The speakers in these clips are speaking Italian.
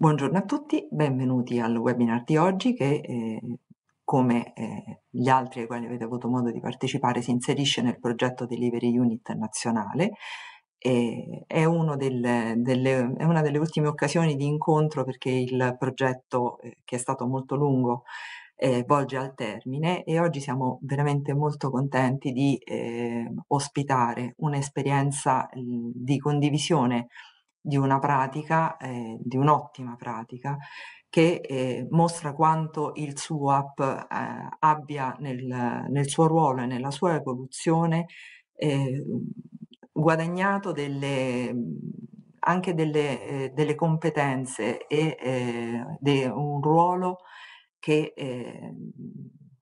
Buongiorno a tutti, benvenuti al webinar di oggi che eh, come eh, gli altri ai quali avete avuto modo di partecipare si inserisce nel progetto Delivery Unit nazionale. E è, del, delle, è una delle ultime occasioni di incontro perché il progetto eh, che è stato molto lungo eh, volge al termine e oggi siamo veramente molto contenti di eh, ospitare un'esperienza di condivisione di una pratica, eh, di un'ottima pratica, che eh, mostra quanto il SUAP eh, abbia nel, nel, suo ruolo e nella sua evoluzione eh, guadagnato delle, anche delle, eh, delle competenze e eh, de, un ruolo che,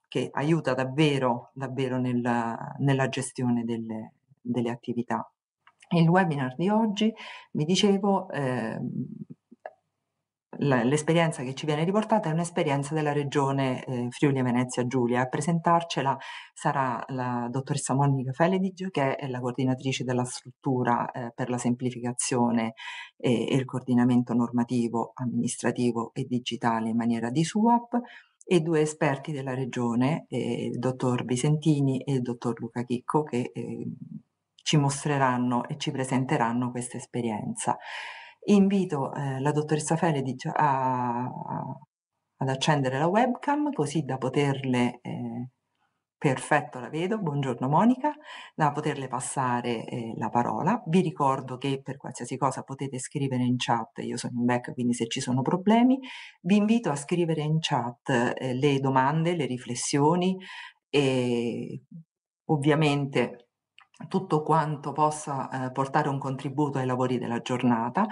che, aiuta davvero, davvero nella, nella gestione delle, delle attività. Il webinar di oggi, vi dicevo, eh, l'esperienza che ci viene riportata è un'esperienza della regione eh, Friuli Venezia Giulia. A presentarcela sarà la dottoressa Monica Feledig, che è la coordinatrice della struttura eh, per la semplificazione e, e, il coordinamento normativo, amministrativo e digitale in maniera di SUAP, e due esperti della regione, eh, il dottor Visentini e il dottor Luca Chicco, che eh, ci mostreranno e ci presenteranno questa esperienza. Invito eh, la dottoressa Feledic a, a, ad accendere la webcam così da poterle, eh, perfetto la vedo, buongiorno Monica, da poterle passare eh, la parola. Vi ricordo che per qualsiasi cosa potete scrivere in chat, io sono in back quindi se ci sono problemi, vi invito a scrivere in chat eh, le domande, le riflessioni e ovviamente tutto quanto possa eh, portare un contributo ai lavori della giornata.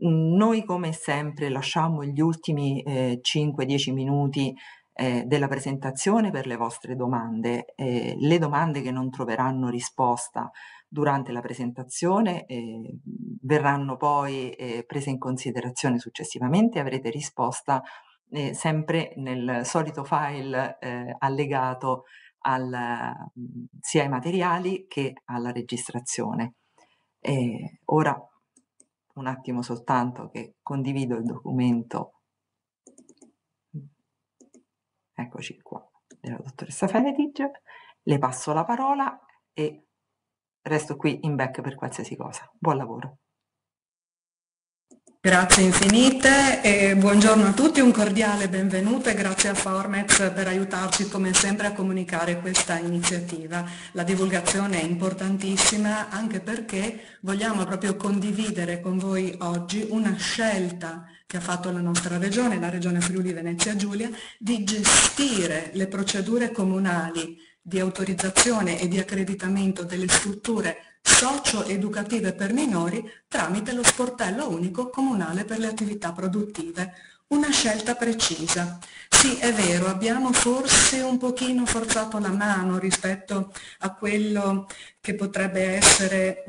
Noi come sempre lasciamo gli ultimi eh, 5-10 minuti eh, della presentazione per le vostre domande. Eh, le domande che non troveranno risposta durante la presentazione eh, verranno poi eh, prese in considerazione successivamente e avrete risposta sempre nel solito file allegato al, sia ai materiali che alla registrazione. E ora un attimo soltanto che condivido il documento, eccoci qua, della dottoressa Fenetic, le passo la parola e resto qui in back per qualsiasi cosa. Buon lavoro. Grazie infinite e buongiorno a tutti, un cordiale benvenuto e grazie a Formex per aiutarci come sempre a comunicare questa iniziativa. La divulgazione è importantissima anche perché vogliamo proprio condividere con voi oggi una scelta che ha fatto la nostra regione, la regione Friuli Venezia Giulia, di gestire le procedure comunali di autorizzazione e di accreditamento delle strutture socio-educative per minori tramite lo sportello unico comunale per le attività produttive. Una scelta precisa. Sì, è vero, abbiamo forse un pochino forzato la mano rispetto a quello che essere,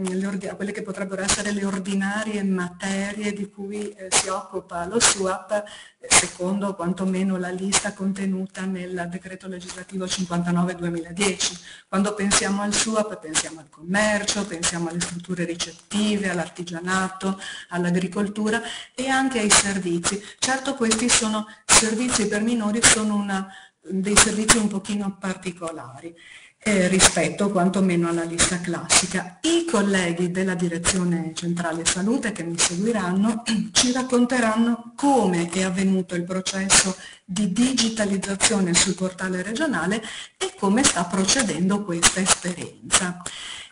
a quelle che potrebbero essere le ordinarie materie di cui eh, si occupa lo SUAP, secondo quantomeno la lista contenuta nel decreto legislativo 59-2010. Quando pensiamo al SUAP pensiamo al commercio, pensiamo alle strutture ricettive, all'artigianato, all'agricoltura e anche ai servizi. Certo questi sono servizi per minori, sono una, dei servizi un pochino particolari eh, rispetto quantomeno alla lista classica. I colleghi della Direzione Centrale Salute che mi seguiranno ci racconteranno come è avvenuto il processo di digitalizzazione sul portale regionale e come sta procedendo questa esperienza.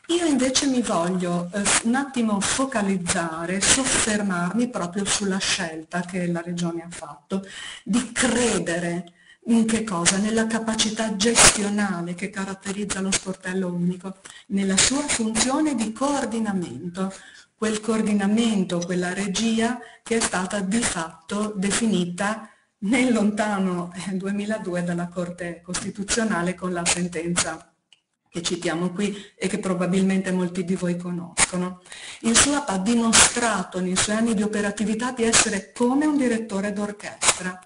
Io invece mi voglio eh, un attimo focalizzare, soffermarmi proprio sulla scelta che la Regione ha fatto di credere in che cosa? Nella capacità gestionale che caratterizza lo sportello unico, nella sua funzione di coordinamento, quel coordinamento, quella regia che è stata di fatto definita nel lontano 2002 eh, dalla Corte Costituzionale con la sentenza che citiamo qui e che probabilmente molti di voi conoscono. Il SUAP ha dimostrato nei suoi anni di operatività di essere come un direttore d'orchestra,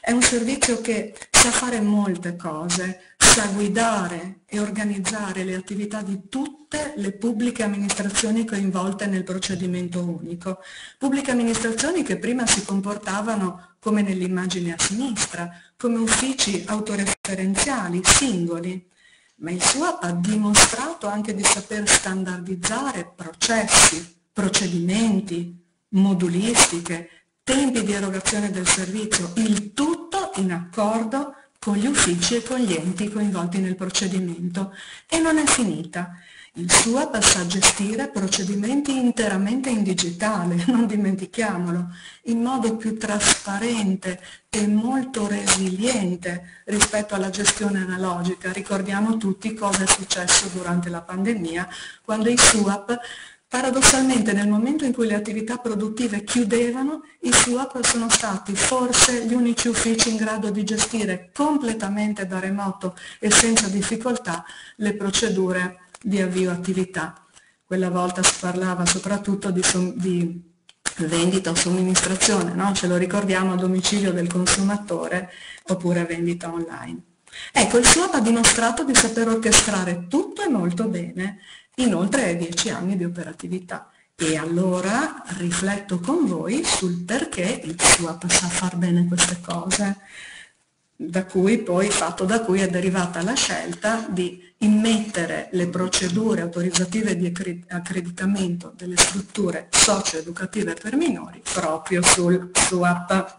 è un servizio che sa fare molte cose, sa guidare e organizzare le attività di tutte le pubbliche amministrazioni coinvolte nel procedimento unico. Pubbliche amministrazioni che prima si comportavano come nell'immagine a sinistra, come uffici autoreferenziali, singoli, ma il SUAP ha dimostrato anche di saper standardizzare processi, procedimenti, modulistiche, tempi di erogazione del servizio, il tutto in accordo con gli uffici e con gli enti coinvolti nel procedimento. E non è finita. Il SUAP sa gestire procedimenti interamente in digitale, non dimentichiamolo, in modo più trasparente e molto resiliente rispetto alla gestione analogica. Ricordiamo tutti cosa è successo durante la pandemia, quando i SUAP Paradossalmente nel momento in cui le attività produttive chiudevano, i SUAP sono stati forse gli unici uffici in grado di gestire completamente da remoto e senza difficoltà le procedure di avvio attività. Quella volta si parlava soprattutto di, di vendita o somministrazione, no? ce lo ricordiamo a domicilio del consumatore oppure vendita online. Ecco, il SUAP ha dimostrato di saper orchestrare tutto e molto bene in oltre dieci anni di operatività. E allora rifletto con voi sul perché il SUAP sa far bene queste cose, da cui poi, fatto da cui è derivata la scelta di immettere le procedure autorizzative di accreditamento delle strutture socio-educative per minori proprio sul SUAP.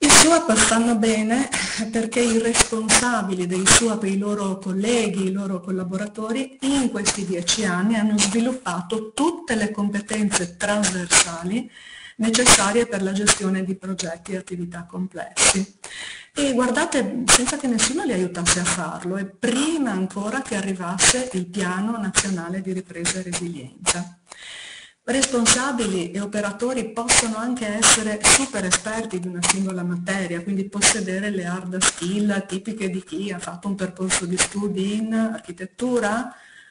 I SUAP stanno bene perché i responsabili dei SUAP, i loro colleghi, i loro collaboratori, in questi dieci anni hanno sviluppato tutte le competenze trasversali necessarie per la gestione di progetti e attività complessi. E guardate, senza che nessuno li aiutasse a farlo, e prima ancora che arrivasse il Piano Nazionale di Ripresa e Resilienza. Responsabili e operatori possono anche essere super esperti di una singola materia, quindi possedere le hard skill tipiche di chi ha fatto un percorso di studi in architettura,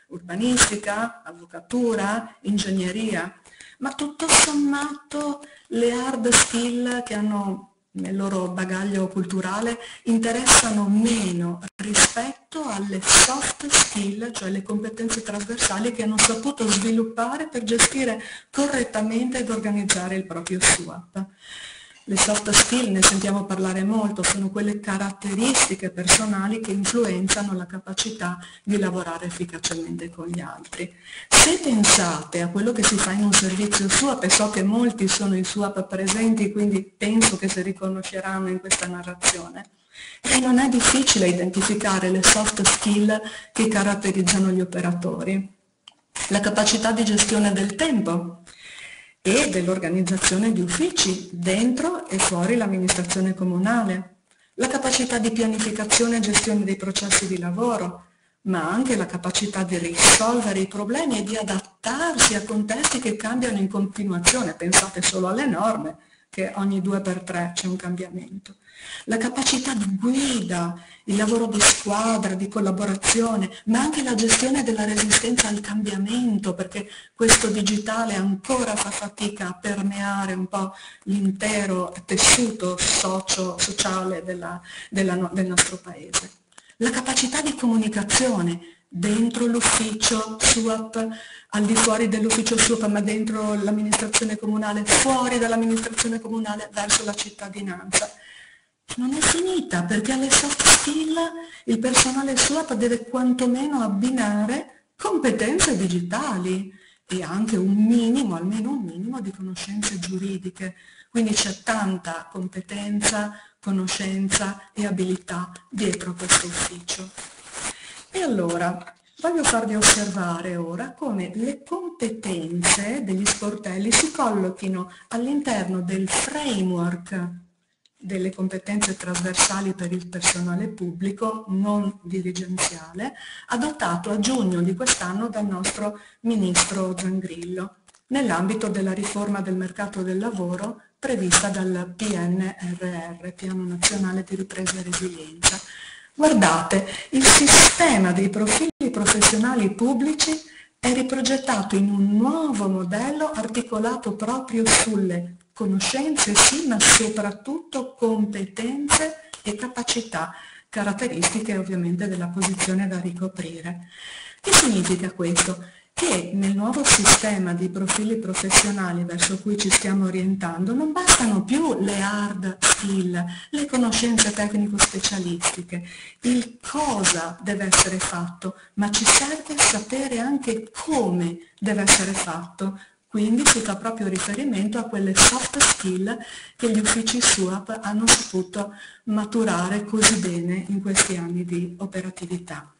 urbanistica, avvocatura, ingegneria, ma tutto sommato le hard skill che hanno nel loro bagaglio culturale interessano meno rispetto alle soft skill, cioè le competenze trasversali che hanno saputo sviluppare per gestire correttamente ed organizzare il proprio SWAP. Le soft skill, ne sentiamo parlare molto, sono quelle caratteristiche personali che influenzano la capacità di lavorare efficacemente con gli altri. Se pensate a quello che si fa in un servizio SUAP, e so che molti sono i SUAP presenti, quindi penso che si riconosceranno in questa narrazione, e non è difficile identificare le soft skill che caratterizzano gli operatori. La capacità di gestione del tempo, e dell'organizzazione di uffici dentro e fuori l'amministrazione comunale, la capacità di pianificazione e gestione dei processi di lavoro, ma anche la capacità di risolvere i problemi e di adattarsi a contesti che cambiano in continuazione. Pensate solo alle norme, che ogni due per tre c'è un cambiamento la capacità di guida, il lavoro di squadra, di collaborazione, ma anche la gestione della resistenza al cambiamento, perché questo digitale ancora fa fatica a permeare un po' l'intero tessuto socio-sociale del nostro paese. La capacità di comunicazione dentro l'ufficio SUAP, al di fuori dell'ufficio SUAP, ma dentro l'amministrazione comunale, fuori dall'amministrazione comunale verso la cittadinanza non è finita perché alle soft skill il personale SWAP deve quantomeno abbinare competenze digitali e anche un minimo, almeno un minimo di conoscenze giuridiche. Quindi c'è tanta competenza, conoscenza e abilità dietro questo ufficio. E allora, voglio farvi osservare ora come le competenze degli sportelli si collochino all'interno del framework delle competenze trasversali per il personale pubblico non dirigenziale, adottato a giugno di quest'anno dal nostro Ministro Zangrillo, nell'ambito della riforma del mercato del lavoro prevista dal PNRR, Piano Nazionale di Ripresa e Resilienza. Guardate, il sistema dei profili professionali pubblici è riprogettato in un nuovo modello articolato proprio sulle conoscenze sì, ma soprattutto competenze e capacità caratteristiche ovviamente della posizione da ricoprire. Che significa questo? Che nel nuovo sistema di profili professionali verso cui ci stiamo orientando non bastano più le hard skill, le conoscenze tecnico-specialistiche, il cosa deve essere fatto, ma ci serve sapere anche come deve essere fatto. Quindi si fa proprio riferimento a quelle soft skill che gli uffici SUAP hanno saputo maturare così bene in questi anni di operatività.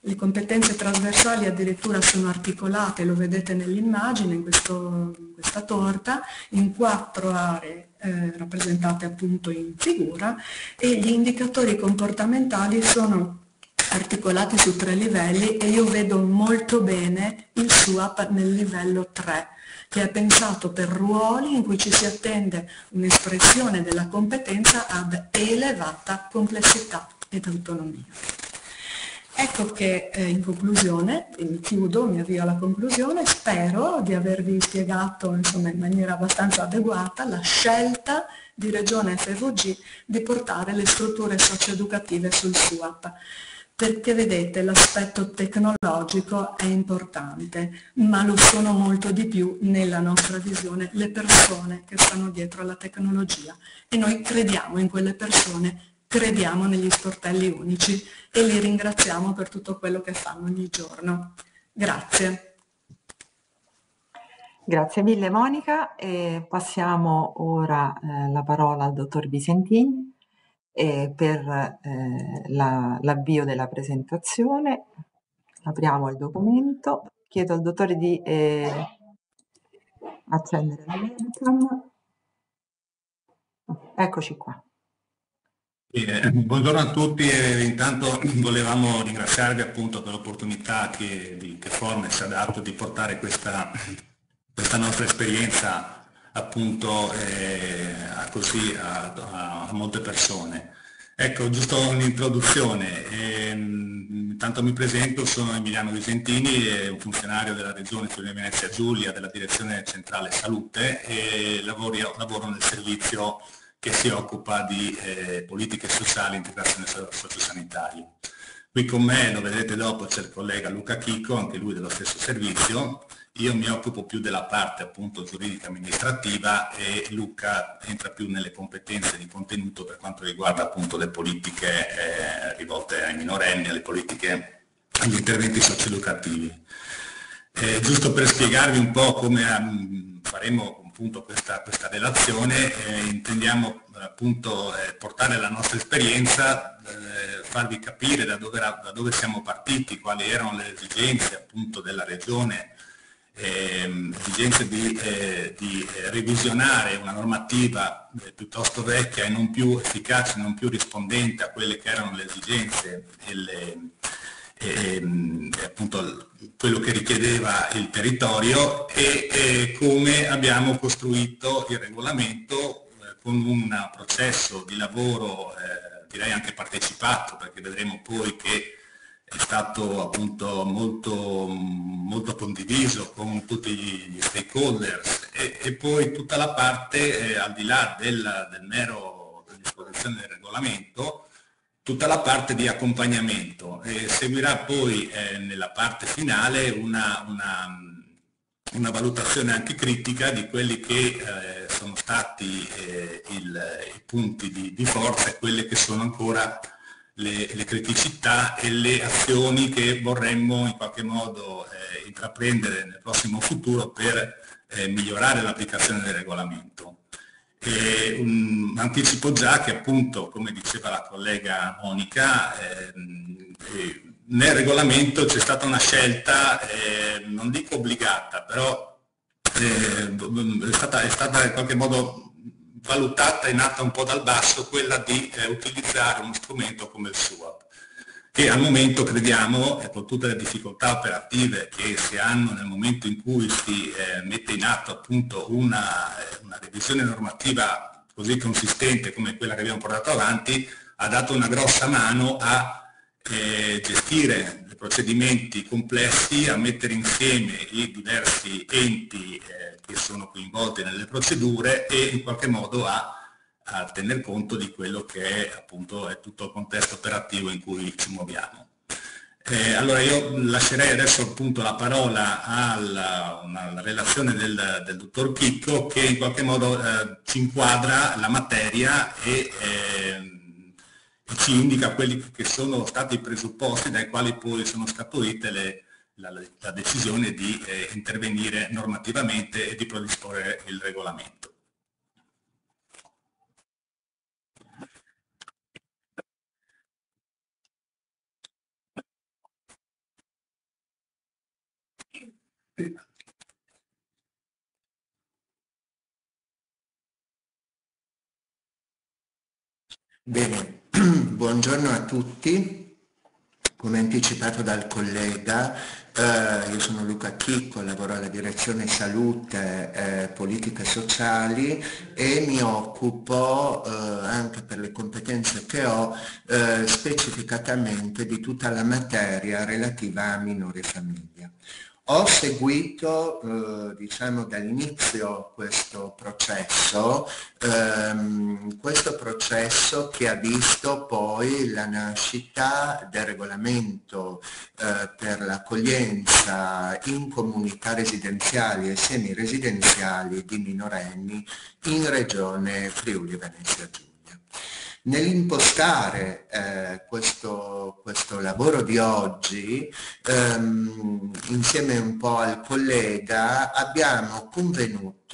Le competenze trasversali addirittura sono articolate, lo vedete nell'immagine, in, in, questa torta, in quattro aree eh, rappresentate appunto in figura e gli indicatori comportamentali sono articolati su tre livelli e io vedo molto bene il SUAP nel livello 3 che è pensato per ruoli in cui ci si attende un'espressione della competenza ad elevata complessità ed autonomia. Ecco che eh, in conclusione, chiudo, mi avvio alla conclusione, spero di avervi spiegato insomma, in maniera abbastanza adeguata la scelta di Regione FVG di portare le strutture socioeducative sul SUAP perché vedete l'aspetto tecnologico è importante, ma lo sono molto di più nella nostra visione le persone che stanno dietro alla tecnologia. E noi crediamo in quelle persone crediamo negli sportelli unici e li ringraziamo per tutto quello che fanno ogni giorno. Grazie. Grazie mille Monica e passiamo ora eh, la parola al dottor Visentini eh, per eh, l'avvio la, della presentazione. Apriamo il documento, chiedo al dottore di eh, accendere la webcam. Eccoci qua. Eh, buongiorno a tutti e intanto volevamo ringraziarvi appunto per l'opportunità che, di, che Formes ha dato di portare questa, questa nostra esperienza appunto eh, a, così, a, a, molte persone. Ecco, giusto un'introduzione. Eh, intanto mi presento, sono Emiliano Visentini, un funzionario della Regione Friuli Venezia Giulia della Direzione Centrale Salute e lavoro, lavoro nel servizio che si occupa di eh, politiche sociali e integrazione sociosanitaria. Qui con me, lo vedete dopo, c'è il collega Luca Chico, anche lui dello stesso servizio. Io mi occupo più della parte appunto giuridica amministrativa e Luca entra più nelle competenze di contenuto per quanto riguarda appunto le politiche eh, rivolte ai minorenni, alle politiche, agli interventi socioeducativi. Eh, giusto per spiegarvi un po' come um, faremo appunto questa, questa relazione, eh, intendiamo appunto eh, portare la nostra esperienza, eh, farvi capire da dove, da dove, siamo partiti, quali erano le esigenze appunto della regione, ehm, esigenze di, eh, di eh, revisionare una normativa eh, piuttosto vecchia e non più efficace, non più rispondente a quelle che erano le esigenze e le, ehm, appunto quello che richiedeva il territorio e, e come abbiamo costruito il regolamento eh, con un processo di lavoro eh, direi anche partecipato perché vedremo poi che è stato appunto molto, molto condiviso con tutti gli stakeholders. E, e poi tutta la parte eh, al di là del, del mero disposizione del regolamento tutta la parte di accompagnamento. E seguirà poi eh, nella parte finale una, una, una, valutazione anche critica di quelli che eh, sono stati eh, il, i punti di, di, forza e quelle che sono ancora le, le, criticità e le azioni che vorremmo in qualche modo eh, intraprendere nel prossimo futuro per eh, migliorare l'applicazione del regolamento. E, um, anticipo già che appunto, come diceva la collega Monica, ehm, eh, nel regolamento c'è stata una scelta, eh, non dico obbligata, però eh, è, stata, è, stata, in qualche modo valutata e nata un po' dal basso quella di eh, utilizzare uno strumento come il SUAP che al momento crediamo, con tutte le difficoltà operative che si hanno nel momento in cui si eh, mette in atto appunto una, eh, una, revisione normativa così consistente come quella che abbiamo portato avanti, ha dato una grossa mano a eh, gestire procedimenti complessi, a mettere insieme i diversi enti eh, che sono coinvolti nelle procedure e in qualche modo a a tener conto di quello che è appunto è tutto il contesto operativo in cui ci muoviamo. Eh, allora io lascerei adesso appunto la parola alla, alla relazione del, del, dottor Chicco che in qualche modo eh, ci inquadra la materia e eh, ci indica quelli che sono stati i presupposti dai quali poi sono scaturite le, la, la, decisione di eh, intervenire normativamente e di predisporre il regolamento. Bene, buongiorno a tutti. Come anticipato dal collega, eh, io sono Luca Chicco, lavoro alla direzione salute eh, politiche sociali e mi occupo, eh, anche per le competenze che ho, eh, specificatamente di tutta la materia relativa a minore famiglia. Ho seguito eh, diciamo dall'inizio questo processo, ehm, questo processo che ha visto poi la nascita del regolamento eh, per l'accoglienza in comunità residenziali e semiresidenziali di minorenni in regione Friuli Venezia Giulia. Nell'impostare eh, questo, questo, lavoro di oggi, ehm, insieme un po' al collega, abbiamo convenuto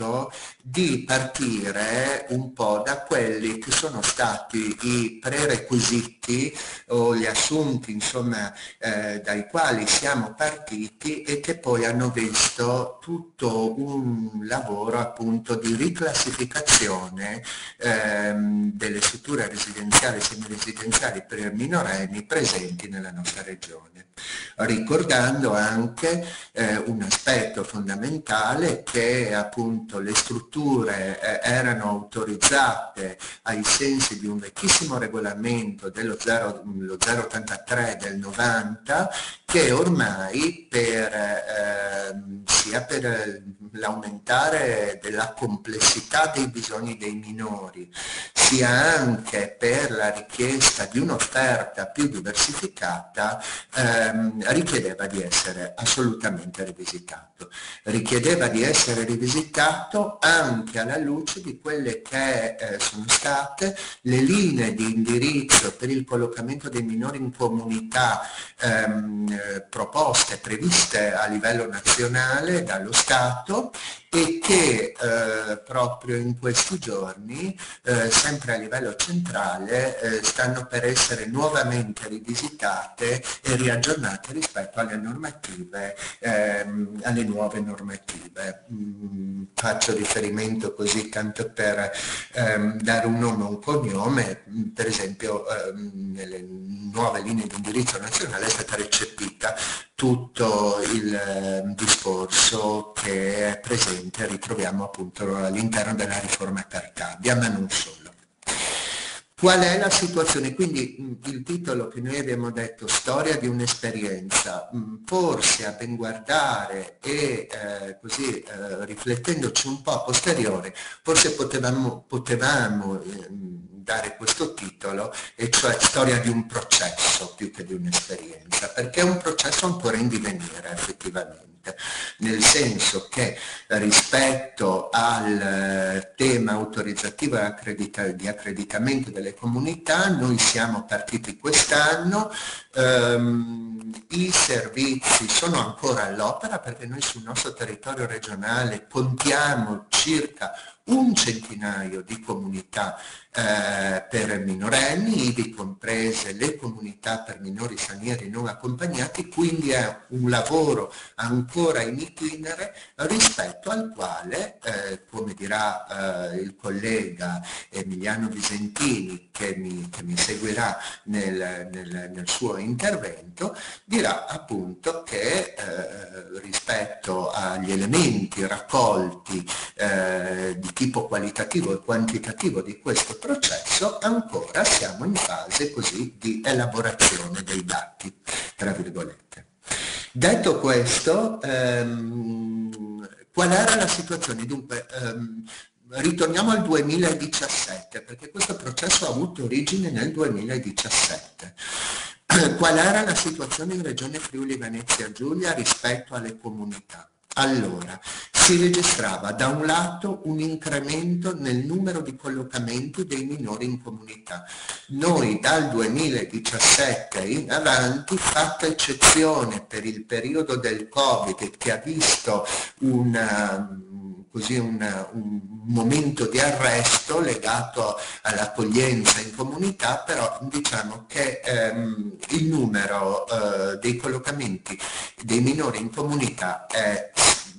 di partire un po' da quelli che sono stati i prerequisiti o gli assunti insomma eh, dai quali siamo partiti e che poi hanno visto tutto un lavoro appunto di riclassificazione ehm, delle strutture residenziali e semiresidenziali per minorenni presenti nella nostra regione. Ricordando anche eh, un aspetto fondamentale che appunto le strutture eh, erano autorizzate ai sensi di un vecchissimo regolamento dello 0, lo 083 del 90 che ormai per, eh, sia per l'aumentare della complessità dei bisogni dei minori, sia anche per la richiesta di un'offerta più diversificata, ehm, richiedeva di essere assolutamente rivisitato. Richiedeva di essere rivisitato anche alla luce di quelle che eh, sono state le linee di indirizzo per il collocamento dei minori in comunità ehm, proposte, previste a livello nazionale dallo Stato e che eh, proprio in questi giorni, eh, sempre a livello centrale, eh, stanno per essere nuovamente rivisitate e riaggiornate rispetto alle normative, ehm, alle nuove normative. Mm, faccio riferimento così tanto per ehm, dare un nome e un cognome, mm, per esempio ehm, nelle nuove linee di indirizzo nazionale è stata recepita tutto il eh, discorso che è presente, ritroviamo appunto all'interno della riforma Cartabia, ma non solo. Qual è la situazione? Quindi il titolo che noi abbiamo detto, storia di un'esperienza, forse a ben guardare e eh, così eh, riflettendoci un po' a posteriore, forse potevamo, potevamo eh, dare questo titolo, e cioè storia di un processo più che di un'esperienza, perché è un processo ancora in divenire effettivamente nel senso che rispetto al eh, tema autorizzativo di accreditamento delle comunità noi siamo partiti quest'anno, ehm, i servizi sono ancora all'opera perché noi sul nostro territorio regionale contiamo circa un centinaio di comunità eh, per minorenni, ivi comprese le comunità per minori stranieri non accompagnati, quindi è un lavoro ancora in itinere rispetto al quale, eh, come dirà eh, il collega Emiliano Visentini che mi, che mi seguirà nel, nel, nel, suo intervento, dirà appunto che eh, rispetto agli elementi raccolti eh, di tipo qualitativo e quantitativo di questo processo ancora siamo in fase così di elaborazione dei dati, tra virgolette. Detto questo, ehm, qual era la situazione? Dunque, ehm, ritorniamo al 2017, perché questo processo ha avuto origine nel 2017. Qual era la situazione in Regione Friuli Venezia Giulia rispetto alle comunità? Allora, si registrava da un lato un incremento nel numero di collocamenti dei minori in comunità. Noi dal 2017 in avanti, fatta eccezione per il periodo del Covid che ha visto una, così un, un, momento di arresto legato all'accoglienza in comunità, però diciamo che ehm, il numero eh, dei collocamenti dei minori in comunità è,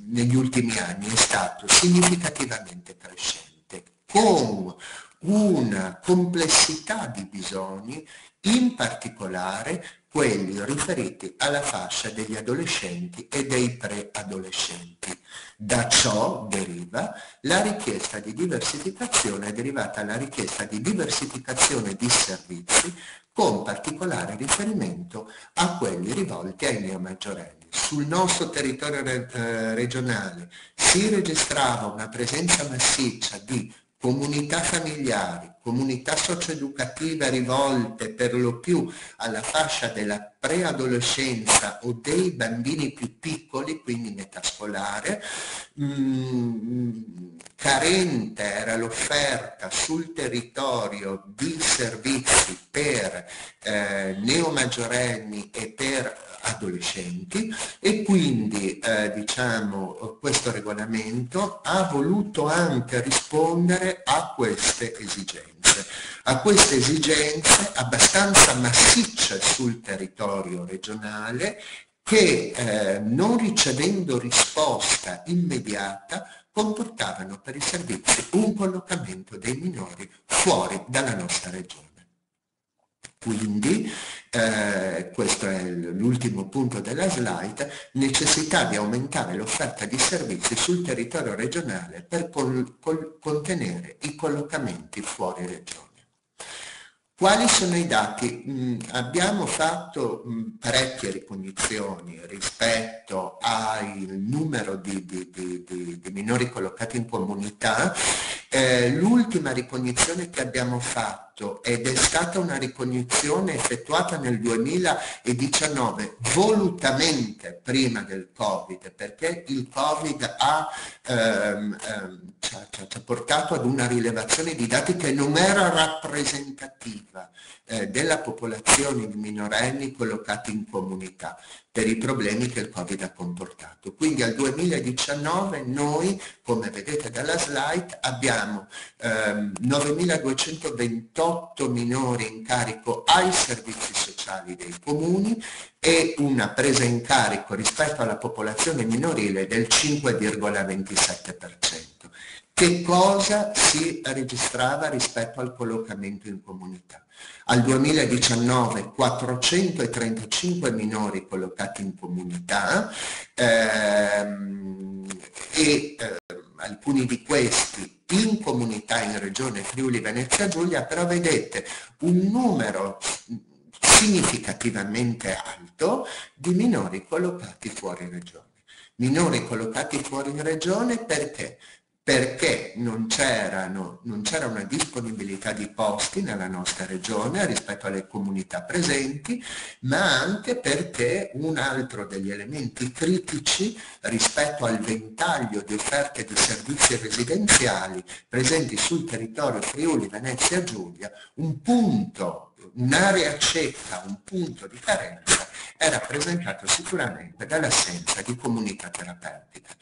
negli ultimi anni è stato significativamente crescente, con una complessità di bisogni, in particolare quelli riferiti alla fascia degli adolescenti e dei preadolescenti. Da ciò deriva la richiesta di diversificazione, derivata la richiesta di diversificazione di servizi con particolare riferimento a quelli rivolti ai neomaggiorenni. Sul nostro territorio eh, regionale si registrava una presenza massiccia di comunità familiari, comunità socioeducative rivolte per lo più alla fascia della preadolescenza o dei bambini più piccoli, quindi metà scolare, mh, mm, carente era l'offerta sul territorio di servizi per eh, neomaggiorenni e per adolescenti e quindi eh, diciamo questo regolamento ha voluto anche rispondere a queste esigenze a queste esigenze abbastanza massicce sul territorio regionale che eh, non ricevendo risposta immediata comportavano per i servizi un collocamento dei minori fuori dalla nostra regione. Quindi, eh, questo è l'ultimo punto della slide, necessità di aumentare l'offerta di servizi sul territorio regionale per col, col, contenere i collocamenti fuori regione. Quali sono i dati? Mm, abbiamo fatto mm, parecchie ricognizioni rispetto al numero di, di, di, di, minori collocati in comunità. Eh, l'ultima ricognizione che abbiamo fatto ed è stata una ricognizione effettuata nel 2019 volutamente prima del Covid perché il Covid ha, ehm, ehm, ci ha, ci ha portato ad una rilevazione di dati che non era rappresentativa eh, della popolazione di minorenni collocati in comunità per i problemi che il Covid ha comportato. Quindi al 2019 noi, come vedete dalla slide, abbiamo ehm, 9.228 minori in carico ai servizi sociali dei comuni e una presa in carico rispetto alla popolazione minorile del 5,27%. Che cosa si registrava rispetto al collocamento in comunità? Al 2019 435 minori collocati in comunità ehm, e eh, alcuni di questi in comunità in regione Friuli Venezia Giulia, però vedete un numero significativamente alto di minori collocati fuori regione. Minori collocati fuori regione perché? Perché non, c'era una disponibilità di posti nella nostra regione rispetto alle comunità presenti, ma anche perché un altro degli elementi critici rispetto al ventaglio di offerte di servizi residenziali presenti sul territorio Friuli, Venezia Giulia, un punto, un'area cieca, un punto di carenza è rappresentato sicuramente dall'assenza di comunità terapeutica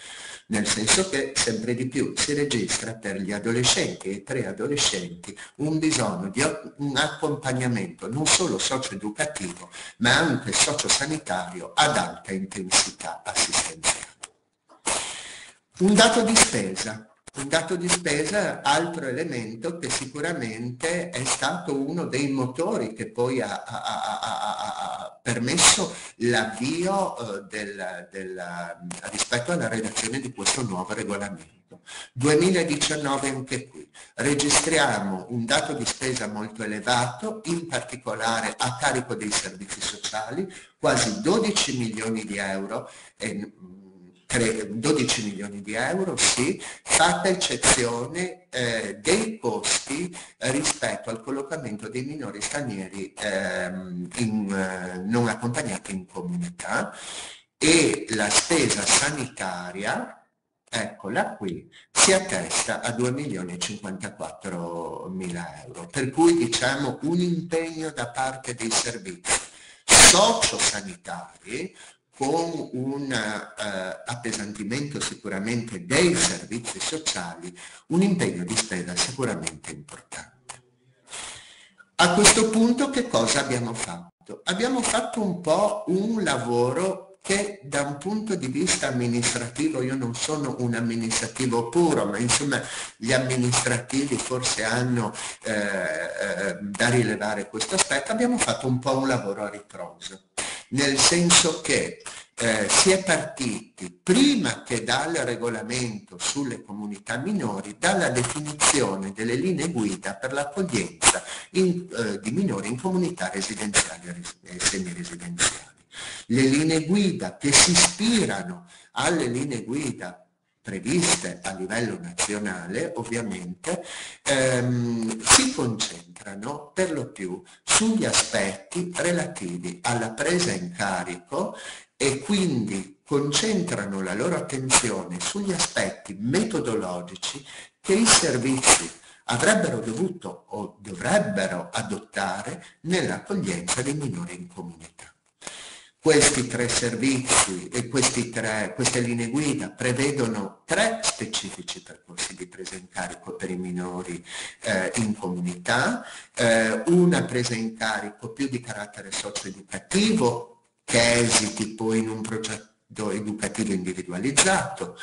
nel senso che sempre di più si registra per gli adolescenti e preadolescenti un bisogno di un accompagnamento non solo socio-educativo ma anche socio-sanitario ad alta intensità assistenziale. Un dato di spesa. Un dato di spesa, altro elemento che sicuramente è stato uno dei motori che poi ha, ha, ha, ha permesso l'avvio eh, del, del, rispetto alla redazione di questo nuovo regolamento. 2019 anche qui. Registriamo un dato di spesa molto elevato, in particolare a carico dei servizi sociali, quasi 12 milioni di euro. E, 12 milioni di euro, sì, fatta eccezione eh, dei costi rispetto al collocamento dei minori stranieri ehm, in, eh, non accompagnati in comunità. E la spesa sanitaria eccola qui, si attesta a 2 milioni e 54 mila euro, per cui diciamo un impegno da parte dei servizi sociosanitari con un eh, appesantimento sicuramente dei servizi sociali, un impegno di spesa sicuramente importante. A questo punto che cosa abbiamo fatto? Abbiamo fatto un po' un lavoro che da un punto di vista amministrativo, io non sono un amministrativo puro, ma insomma gli amministrativi forse hanno eh, eh, da rilevare questo aspetto, abbiamo fatto un po' un lavoro a ritroso, nel senso che eh, si è partiti prima che dal regolamento sulle comunità minori dalla definizione delle linee guida per l'accoglienza eh, di minori in comunità residenziali e semiresidenziali. Le linee guida che si ispirano alle linee guida previste a livello nazionale ovviamente ehm, si concentrano per lo più sugli aspetti relativi alla presa in carico e quindi concentrano la loro attenzione sugli aspetti metodologici che i servizi avrebbero dovuto o dovrebbero adottare nell'accoglienza dei minori in comunità. Questi tre servizi e tre, queste linee guida prevedono tre specifici percorsi di presa in carico per i minori eh, in comunità, eh, una presa in carico più di carattere socio-educativo che esiti poi in un progetto educativo individualizzato,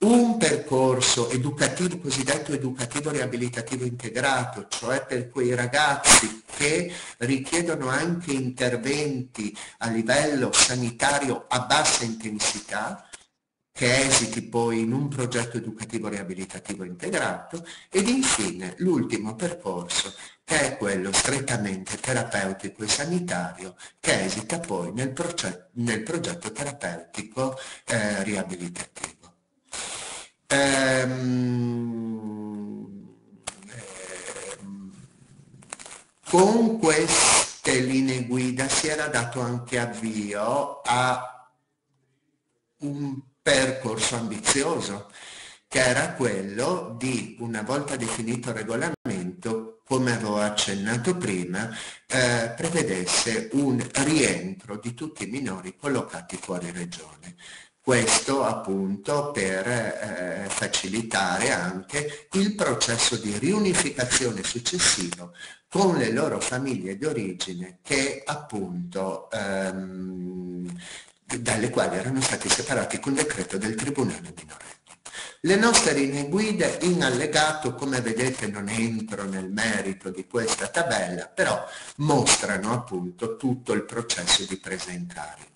un percorso educativo, cosiddetto educativo riabilitativo integrato, cioè per quei ragazzi che richiedono anche interventi a livello sanitario a bassa intensità, che esiti poi in un progetto educativo riabilitativo integrato ed infine l'ultimo percorso che è quello strettamente terapeutico e sanitario che esita poi nel, nel progetto terapeutico eh, riabilitativo. Ehm, ehm, con queste linee guida si era dato anche avvio a un percorso ambizioso che era quello di, una volta definito il regolamento, come avevo accennato prima, eh, prevedesse un rientro di tutti i minori collocati fuori regione. Questo appunto per eh, facilitare anche il processo di riunificazione successivo con le loro famiglie d'origine che appunto ehm, dalle quali erano stati separati con decreto del Tribunale minorile. Le nostre linee guida in allegato, come vedete non entro nel merito di questa tabella, però mostrano appunto tutto il processo di presa in carico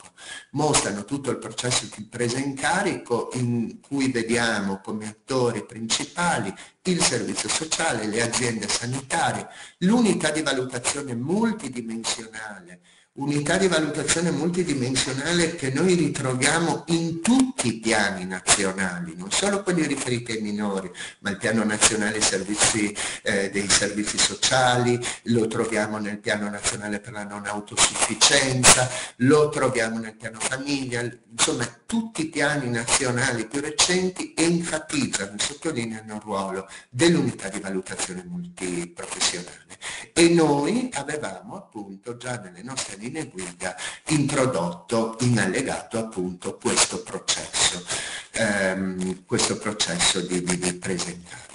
mostrano tutto il processo di presa in carico in cui vediamo come attori principali il servizio sociale, le aziende sanitarie, l'unità di valutazione multidimensionale unità di valutazione multidimensionale che noi ritroviamo in tutti i piani nazionali, non solo quelli riferiti ai minori, ma il piano nazionale servizi, eh, dei servizi sociali, lo troviamo nel piano nazionale per la non autosufficienza, lo troviamo nel piano famiglia, insomma tutti i piani nazionali più recenti enfatizzano sottolineano il ruolo dell'unità di valutazione multiprofessionale. E noi avevamo appunto già nelle nostre linee guida introdotto in allegato appunto questo processo, ehm, questo processo di, di, di presa.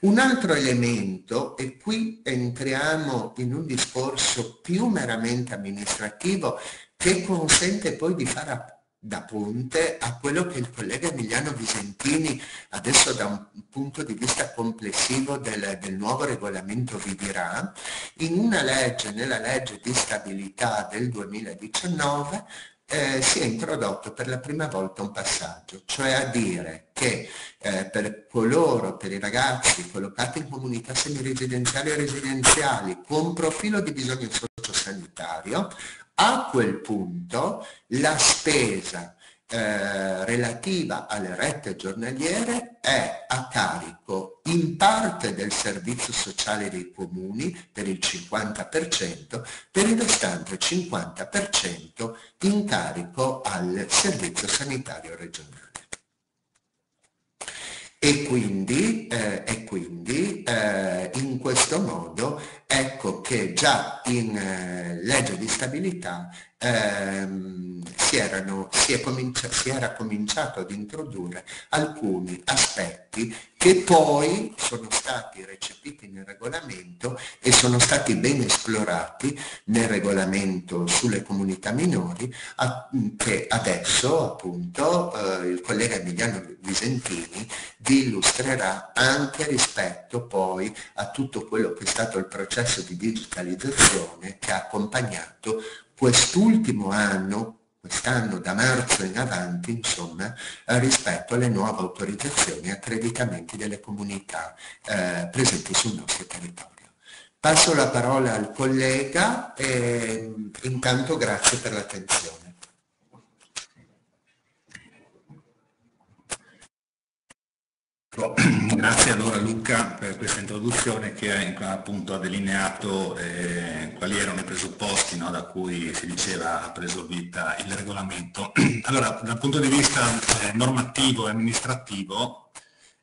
Un altro elemento, e qui entriamo in un discorso più meramente amministrativo, che consente poi di fare da ponte a quello che il collega Emiliano Visentini adesso da un punto di vista complessivo del, del nuovo regolamento vi dirà, in una legge, nella legge di stabilità del 2019, eh, si è introdotto per la prima volta un passaggio, cioè a dire che eh, per coloro, per i ragazzi collocati in comunità semiresidenziali e residenziali con profilo di bisogno sociosanitario, a quel punto la spesa eh, relativa alle rette giornaliere è a carico in parte del servizio sociale dei comuni per il 50%, per il restante 50% in carico al servizio sanitario regionale. E quindi, eh, e quindi eh, in questo modo ecco che già in eh, legge di stabilità ehm, si, erano, si, si, era cominciato ad introdurre alcuni aspetti che poi sono stati recepiti nel regolamento e sono stati ben esplorati nel regolamento sulle comunità minori a, che adesso appunto eh, il collega Emiliano Visentini vi illustrerà anche rispetto poi a tutto quello che è stato il processo di digitalizzazione che ha accompagnato quest'ultimo anno, quest'anno da marzo in avanti, insomma, eh, rispetto alle nuove autorizzazioni e accreditamenti delle comunità eh, presenti sul nostro territorio. Passo la parola al collega e intanto grazie per l'attenzione. Grazie allora Luca per questa introduzione che appunto ha delineato eh, quali erano i presupposti no, da cui si diceva ha preso vita il regolamento. Allora, dal punto di vista eh, normativo e amministrativo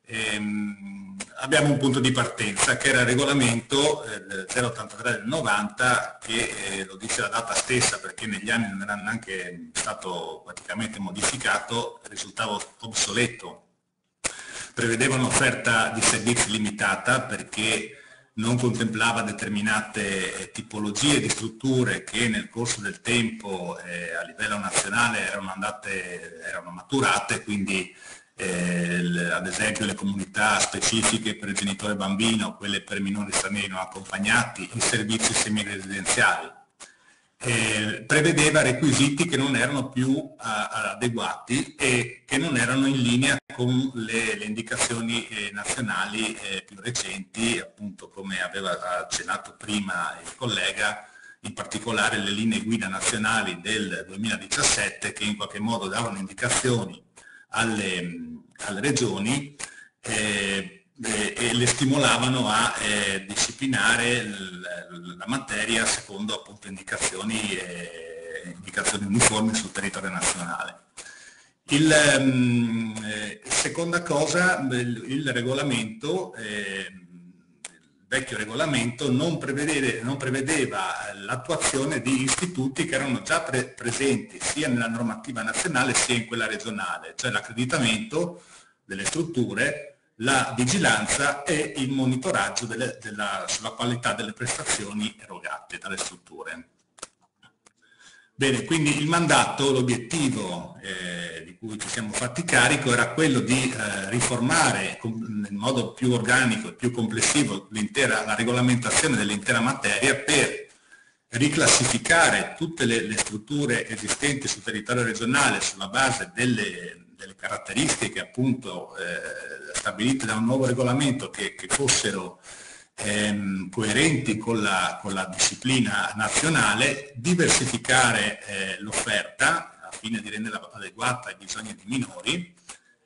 ehm, abbiamo un punto di partenza che era il regolamento eh, 083 del 90 che eh, lo dice la data stessa perché negli anni non era neanche stato praticamente modificato, risultava obsoleto prevedeva un'offerta di servizi limitata perché non contemplava determinate eh, tipologie di strutture che nel corso del tempo eh, a livello nazionale erano, andate, erano maturate, quindi eh, ad esempio le comunità specifiche per il genitore bambino, quelle per minori stranieri non accompagnati, i servizi semiresidenziali eh, prevedeva requisiti che non erano più a, adeguati e che non erano in linea con le, le indicazioni eh, nazionali eh, più recenti, appunto come aveva accennato prima il collega, in particolare le linee guida nazionali del 2017 che in qualche modo davano indicazioni alle, alle regioni eh, eh, e le stimolavano a eh, disciplinare la materia secondo appunto indicazioni, eh, indicazioni uniformi sul territorio nazionale. Il, um, seconda cosa, il, il regolamento, ehm, il vecchio regolamento non, non prevedeva l'attuazione di istituti che erano già pre presenti sia nella normativa nazionale sia in quella regionale, cioè l'accreditamento delle strutture la vigilanza e il monitoraggio delle, della, sulla qualità delle prestazioni erogate dalle strutture. Bene, quindi il mandato, l'obiettivo eh, di cui ci siamo fatti carico era quello di eh, riformare in modo più organico e più complessivo la regolamentazione dell'intera materia per riclassificare tutte le, le, strutture esistenti sul territorio regionale sulla base delle, delle caratteristiche appunto eh, stabilite da un nuovo regolamento che, che fossero ehm, coerenti con la, con la, disciplina nazionale, diversificare eh, l'offerta al fine di renderla adeguata ai bisogni dei minori,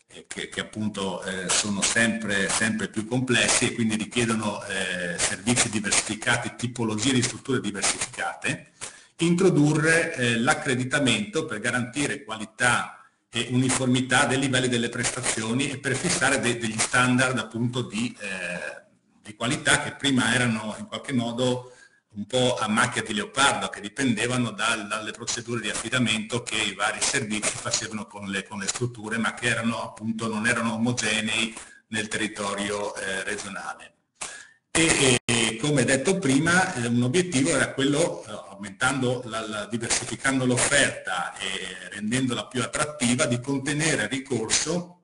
eh, che, che, appunto eh, sono sempre, sempre, più complessi e quindi richiedono eh, servizi diversificati, tipologie di strutture diversificate, introdurre eh, l'accreditamento per garantire qualità e uniformità dei livelli delle prestazioni e per fissare de degli standard appunto di, eh, di, qualità che prima erano in qualche modo un po' a macchia di leopardo, che dipendevano dal, dalle procedure di affidamento che i vari servizi facevano con le, con le strutture, ma che erano, appunto, non erano omogenei nel territorio eh, regionale. E, e, come detto prima, eh, un obiettivo era quello, eh, aumentando la, la, diversificando l'offerta e rendendola più attrattiva, di contenere ricorso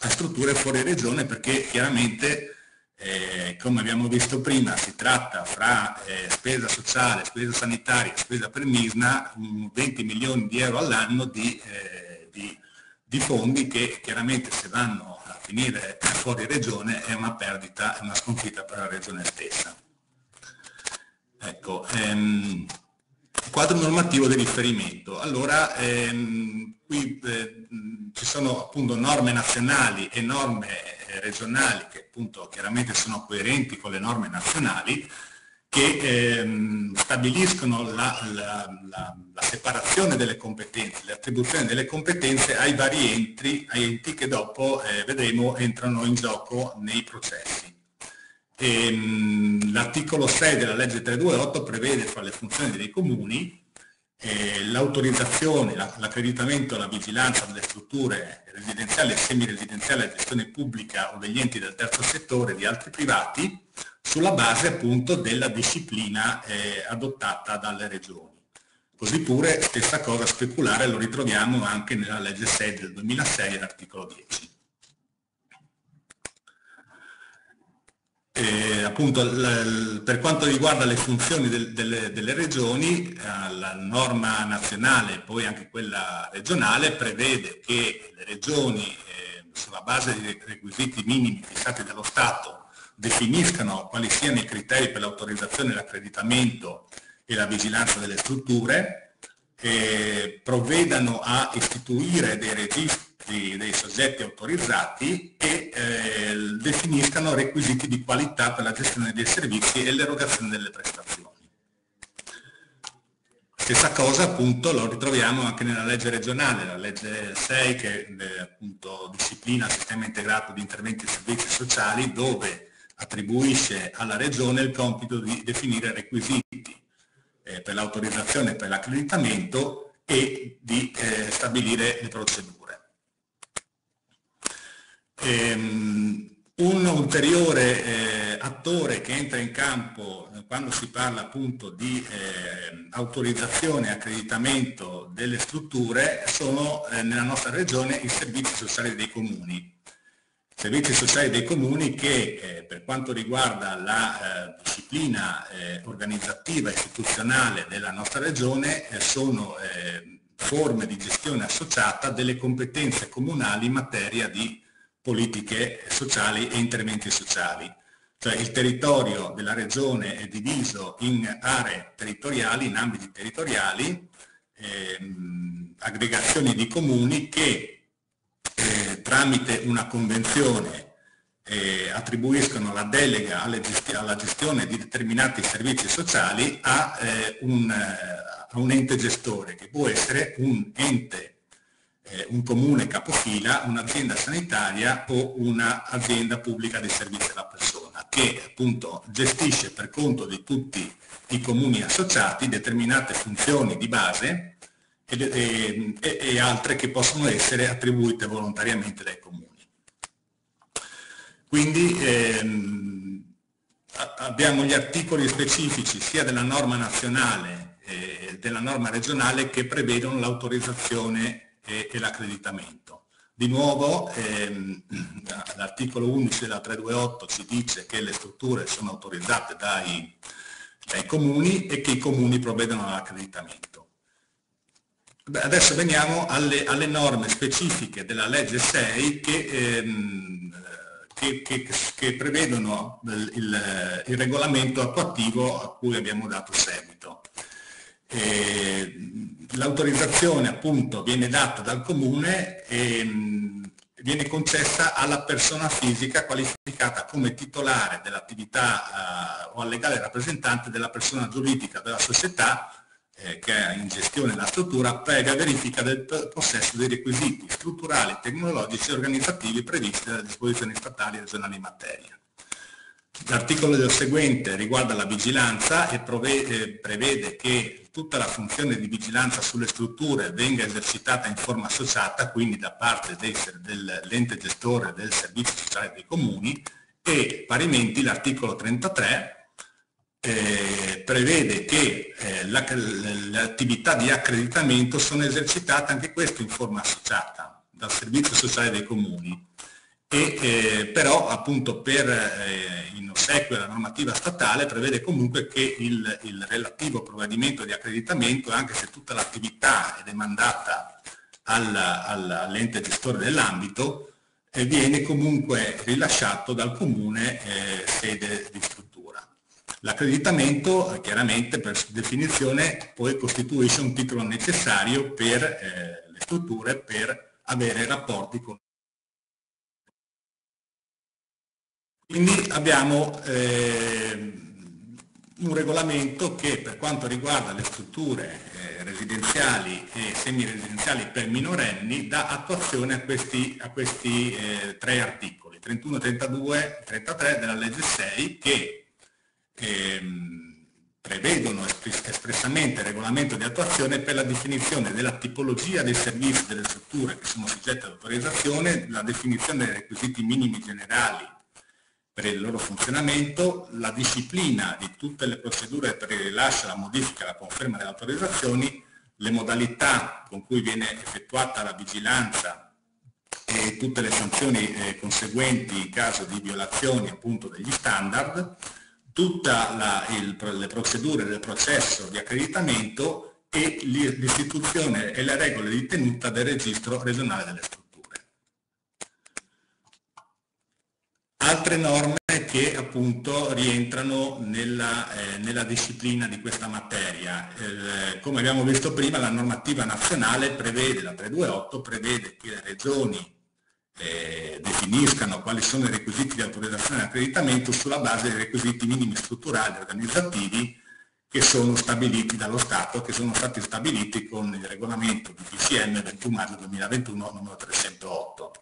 a strutture fuori regione perché chiaramente, eh, come abbiamo visto prima, si tratta fra eh, spesa sociale, spesa sanitaria e spesa per MISNA, 20 milioni di euro all'anno di, eh, di, di fondi che chiaramente se vanno finire fuori regione è una perdita, è una sconfitta per la regione stessa. Ecco, ehm, quadro normativo di riferimento. Allora, ehm, qui eh, ci sono appunto norme nazionali e norme eh, regionali che appunto chiaramente sono coerenti con le norme nazionali che ehm, stabiliscono la, la, la, la, separazione delle competenze, l'attribuzione delle competenze ai vari enti, ai enti che dopo eh, vedremo entrano in gioco nei processi. Ehm, l'articolo 6 della legge 328 prevede fra le funzioni dei comuni eh, l'autorizzazione, l'accreditamento, la vigilanza delle strutture residenziali e semi-residenziali a gestione pubblica o degli enti del terzo settore di altri privati sulla base appunto della disciplina eh, adottata dalle regioni. Così pure stessa cosa speculare lo ritroviamo anche nella legge 6 del 2006 l'articolo 10. E, appunto per quanto riguarda le funzioni del, delle, delle, regioni, eh, la norma nazionale e poi anche quella regionale prevede che le regioni eh, sulla base dei requisiti minimi fissati dallo Stato definiscano quali siano i criteri per l'autorizzazione, l'accreditamento e la vigilanza delle strutture, eh, provvedano a istituire dei registri dei soggetti autorizzati e eh, definiscano requisiti di qualità per la gestione dei servizi e l'erogazione delle prestazioni. Stessa cosa appunto lo ritroviamo anche nella legge regionale, la legge 6 che eh, appunto disciplina il sistema integrato di interventi e servizi sociali dove attribuisce alla Regione il compito di definire requisiti eh, per l'autorizzazione e per l'accreditamento e di eh, stabilire le procedure. Ehm, un ulteriore eh, attore che entra in campo eh, quando si parla appunto di eh, autorizzazione e accreditamento delle strutture sono eh, nella nostra regione i servizi sociali dei comuni. Servizi sociali dei comuni che eh, per quanto riguarda la eh, disciplina organizzativa e istituzionale della nostra regione sono forme di gestione associata delle competenze comunali in materia di politiche sociali e interventi sociali. Cioè il territorio della regione è diviso in aree territoriali, in ambiti territoriali, ehm, aggregazioni di comuni che eh, tramite una convenzione eh, attribuiscono la delega gesti alla gestione di determinati servizi sociali a, eh, un, a, un, ente gestore che può essere un ente, eh, un comune capofila, un'azienda sanitaria o un'azienda pubblica di servizi alla persona che appunto gestisce per conto di tutti i comuni associati determinate funzioni di base e, e, e altre che possono essere attribuite volontariamente dai comuni. Quindi ehm, abbiamo gli articoli specifici sia della norma nazionale e della norma regionale che prevedono l'autorizzazione e, e l'accreditamento. Di nuovo ehm, l'articolo 11 della 328 ci dice che le strutture sono autorizzate dai, dai comuni e che i comuni provvedono all'accreditamento. Adesso veniamo alle, alle, norme specifiche della legge 6 che, ehm, che, che, che prevedono il, il, regolamento attuativo a cui abbiamo dato seguito. L'autorizzazione appunto viene data dal comune e mh, viene concessa alla persona fisica qualificata come titolare dell'attività eh, o al legale rappresentante della persona giuridica della società eh, che ha in gestione la struttura previa verifica del possesso dei requisiti strutturali, tecnologici e organizzativi previsti dalle disposizioni statali e regionali in materia. L'articolo seguente riguarda la vigilanza e eh, prevede che tutta la funzione di vigilanza sulle strutture venga esercitata in forma associata, quindi da parte dell'ente gestore del servizio sociale dei comuni e parimenti l'articolo 33 eh, prevede che eh, attività di accreditamento sono esercitate anche questo in forma associata dal Servizio Sociale dei Comuni e eh, però appunto per eh, in ossequio alla normativa statale prevede comunque che il, il relativo provvedimento di accreditamento anche se tutta l'attività è demandata all'ente gestore dell'ambito viene comunque rilasciato dal comune eh, sede di struttura. L'accreditamento chiaramente per definizione poi costituisce un titolo necessario per eh, le strutture per avere rapporti con Quindi abbiamo eh, un regolamento che per quanto riguarda le strutture eh, residenziali e semiresidenziali per minorenni dà attuazione a questi, a questi eh, tre articoli, 31, 32, 33 della legge 6 che ehm, prevedono espressamente il regolamento di attuazione per la definizione della tipologia dei servizi delle strutture che sono soggette all'autorizzazione, la definizione dei requisiti minimi generali per il loro funzionamento, la disciplina di tutte le procedure per il rilascio, la modifica la conferma delle autorizzazioni, le modalità con cui viene effettuata la vigilanza e tutte le sanzioni eh, conseguenti in caso di violazioni appunto degli standard, tutte le procedure del processo di accreditamento e l'istituzione e le regole di tenuta del registro regionale delle strutture. Altre norme che appunto rientrano nella, eh, nella disciplina di questa materia. Eh, come abbiamo visto prima la normativa nazionale prevede, la 328 prevede che le regioni eh, definiscano quali sono i requisiti di autorizzazione e accreditamento sulla base dei requisiti minimi strutturali e organizzativi che sono stabiliti dallo Stato, che sono stati stabiliti con il regolamento di PCM 21 maggio 2021 numero 308.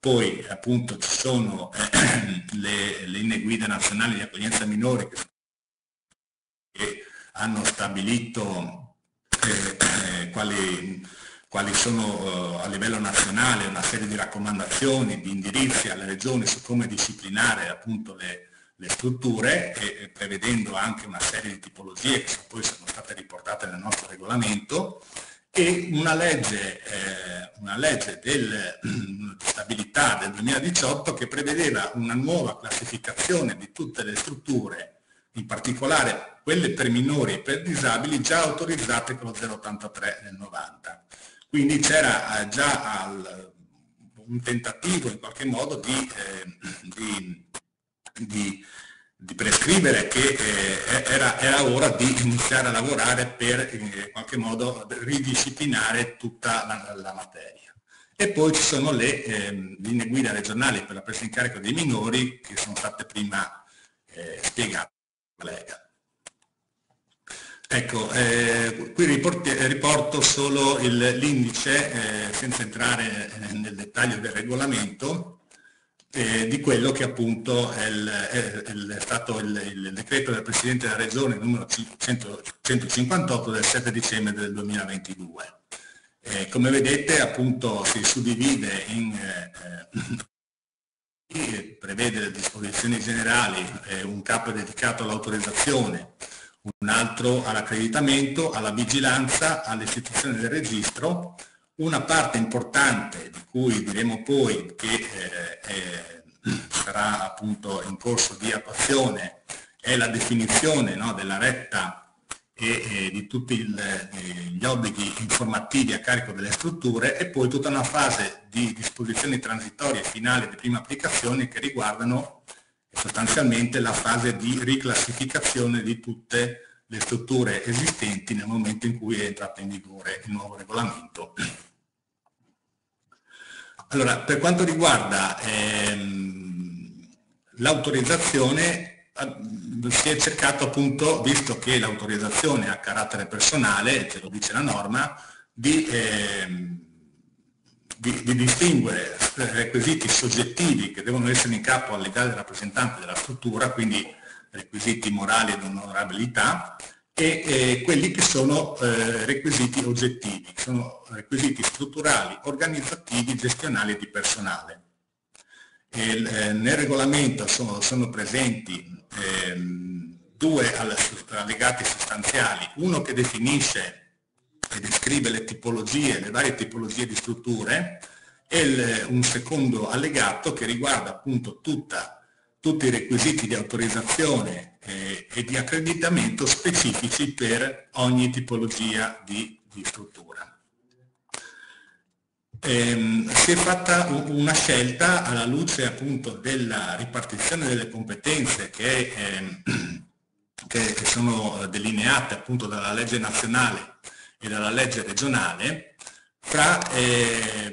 Poi appunto ci sono le, linee guida nazionali di accoglienza minore che, hanno stabilito eh, eh, quali, quali, sono eh, a livello nazionale una serie di raccomandazioni, di indirizzi alle regioni su come disciplinare appunto le, le strutture e, prevedendo anche una serie di tipologie che poi sono state riportate nel nostro regolamento e una legge, eh, una legge del, di stabilità del 2018 che prevedeva una nuova classificazione di tutte le strutture, in particolare quelle per minori e per disabili, già autorizzate con lo 083 nel 90. Quindi c'era eh, già al, un tentativo in qualche modo di, eh, di, di di prescrivere che eh, era, era, ora di iniziare a lavorare per in qualche modo ridisciplinare tutta la, la materia. E poi ci sono le eh, linee guida regionali per la presa in carico dei minori che sono state prima eh, spiegate collega. Ecco, eh, qui riporti, riporto solo l'indice, eh, senza entrare nel dettaglio del regolamento, eh, di quello che appunto è, il, è, è stato il, il, decreto del Presidente della Regione numero 100, 158 del 7 dicembre del 2022. Eh, come vedete appunto si suddivide in eh, prevede le disposizioni generali, eh, un capo dedicato all'autorizzazione, un altro all'accreditamento, alla vigilanza, all'istituzione del registro, una parte importante di cui diremo poi che eh, eh, sarà appunto in corso di attuazione è la definizione no, della retta e, e di tutti il, eh, gli obblighi informativi a carico delle strutture e poi tutta una fase di disposizioni transitorie finali di prima applicazione che riguardano sostanzialmente la fase di riclassificazione di tutte le strutture esistenti nel momento in cui è entrato in vigore il nuovo regolamento. Allora, per quanto riguarda ehm, l'autorizzazione, si è cercato appunto, visto che l'autorizzazione ha carattere personale, ce lo dice la norma, di, ehm, di, di distinguere requisiti soggettivi che devono essere in capo al legale rappresentante della struttura, quindi requisiti morali ed onorabilità, e eh, quelli che sono eh, requisiti oggettivi, sono requisiti strutturali, organizzativi, gestionali e di personale. E, eh, nel regolamento sono, sono presenti ehm, due allegati sostanziali, uno che definisce e descrive le tipologie, le varie tipologie di strutture, e il, un secondo allegato che riguarda appunto tutta, tutti i requisiti di autorizzazione eh, e di accreditamento specifici per ogni tipologia di, di struttura. Ehm, si è fatta una scelta alla luce appunto della ripartizione delle competenze che, ehm, che, che sono delineate appunto dalla legge nazionale e dalla legge regionale fra eh,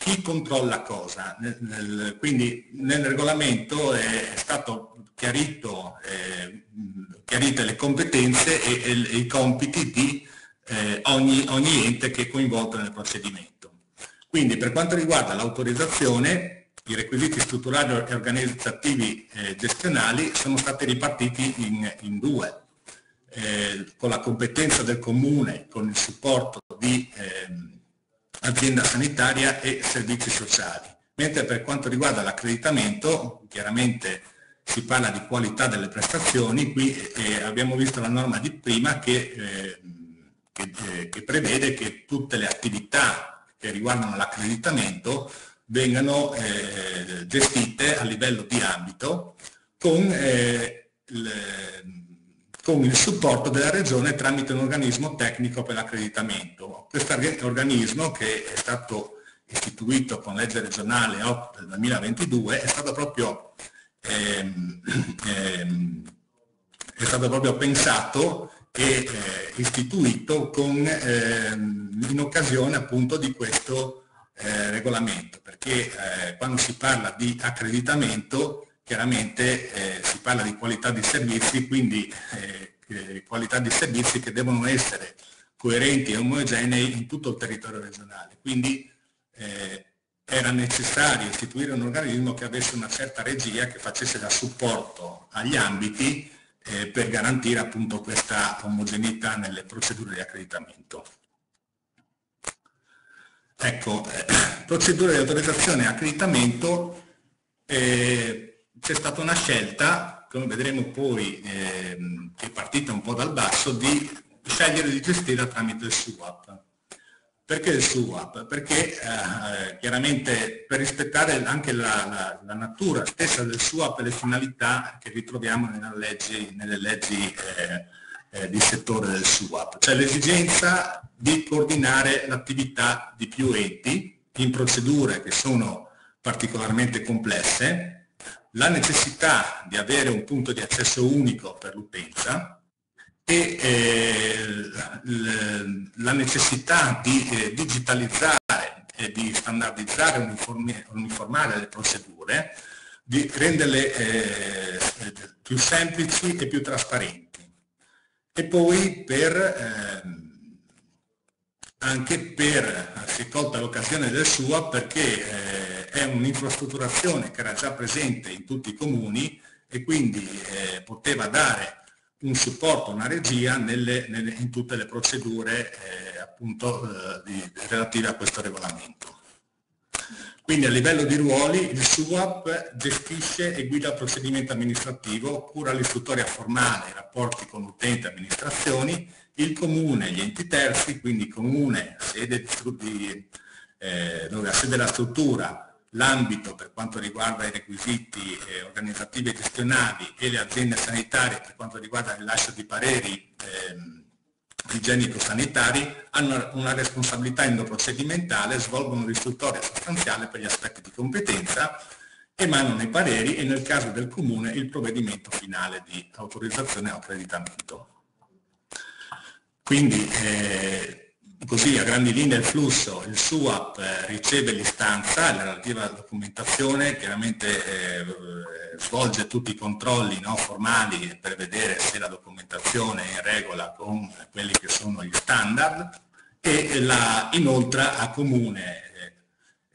chi controlla cosa. Nel, nel, quindi nel regolamento è, stato chiarito, eh, chiarite le competenze e, e, i compiti di eh, ogni, ogni ente che è coinvolto nel procedimento. Quindi per quanto riguarda l'autorizzazione, i requisiti strutturali e organizzativi eh, gestionali sono stati ripartiti in, in due, eh, con la competenza del comune, con il supporto di eh, azienda sanitaria e servizi sociali. Mentre per quanto riguarda l'accreditamento, chiaramente si parla di qualità delle prestazioni, qui eh, abbiamo visto la norma di prima che, eh, che, eh, che prevede che tutte le attività che riguardano l'accreditamento vengano eh, gestite a livello di ambito con, eh, il, con, il, supporto della Regione tramite un organismo tecnico per l'accreditamento. Questo organismo che è stato istituito con legge regionale 8 del 2022 è stato proprio, ehm, ehm, è stato proprio pensato e eh, istituito con, ehm, in occasione appunto di questo eh, regolamento, perché eh, quando si parla di accreditamento chiaramente eh, si parla di qualità di servizi, quindi eh, qualità di servizi che devono essere coerenti e omogenei in tutto il territorio regionale. Quindi eh, era necessario istituire un organismo che avesse una certa regia, che facesse da supporto agli ambiti eh, per garantire appunto questa omogeneità nelle procedure di accreditamento. Ecco, eh, procedura di autorizzazione e accreditamento, eh, c'è stata una scelta, come vedremo poi, eh, che è partita un po' dal basso, di scegliere di gestire tramite il SUAP. Perché il SUAP? Perché eh, chiaramente per rispettare anche la, la, la, natura stessa del SUAP e le finalità che ritroviamo leggi, nelle leggi eh, eh, di settore del SUAP, cioè l'esigenza di coordinare l'attività di più enti in procedure che sono particolarmente complesse, la necessità di avere un punto di accesso unico per l'utenza e eh, la necessità di eh, digitalizzare e di standardizzare, uniformare le procedure, di renderle eh, più semplici e più trasparenti. E poi per, ehm, anche per, si è colta l'occasione del SUA perché eh, è un'infrastrutturazione che era già presente in tutti i comuni e quindi eh, poteva dare un supporto, una regia nelle, nelle, in tutte le procedure eh, appunto, eh, di, relative a questo regolamento. Quindi a livello di ruoli il SUAP gestisce e guida il procedimento amministrativo, cura l'istruttoria formale, i rapporti con utenti e amministrazioni, il comune gli enti terzi, quindi comune, sede, di, eh, dove ha sede la struttura, l'ambito per quanto riguarda i requisiti eh, organizzativi e gestionali e le aziende sanitarie per quanto riguarda il rilascio di pareri ehm, igienico-sanitari hanno una responsabilità endoprocedimentale, svolgono l'istruttoria sostanziale per gli aspetti di competenza, emanano i pareri e nel caso del comune il provvedimento finale di autorizzazione o accreditamento. Quindi eh, così a grandi linee il flusso, il SUAP eh, riceve l'istanza, la relativa documentazione, chiaramente eh, svolge tutti i controlli no, formali per vedere se la documentazione è in regola con quelli che sono gli standard e la inoltra a comune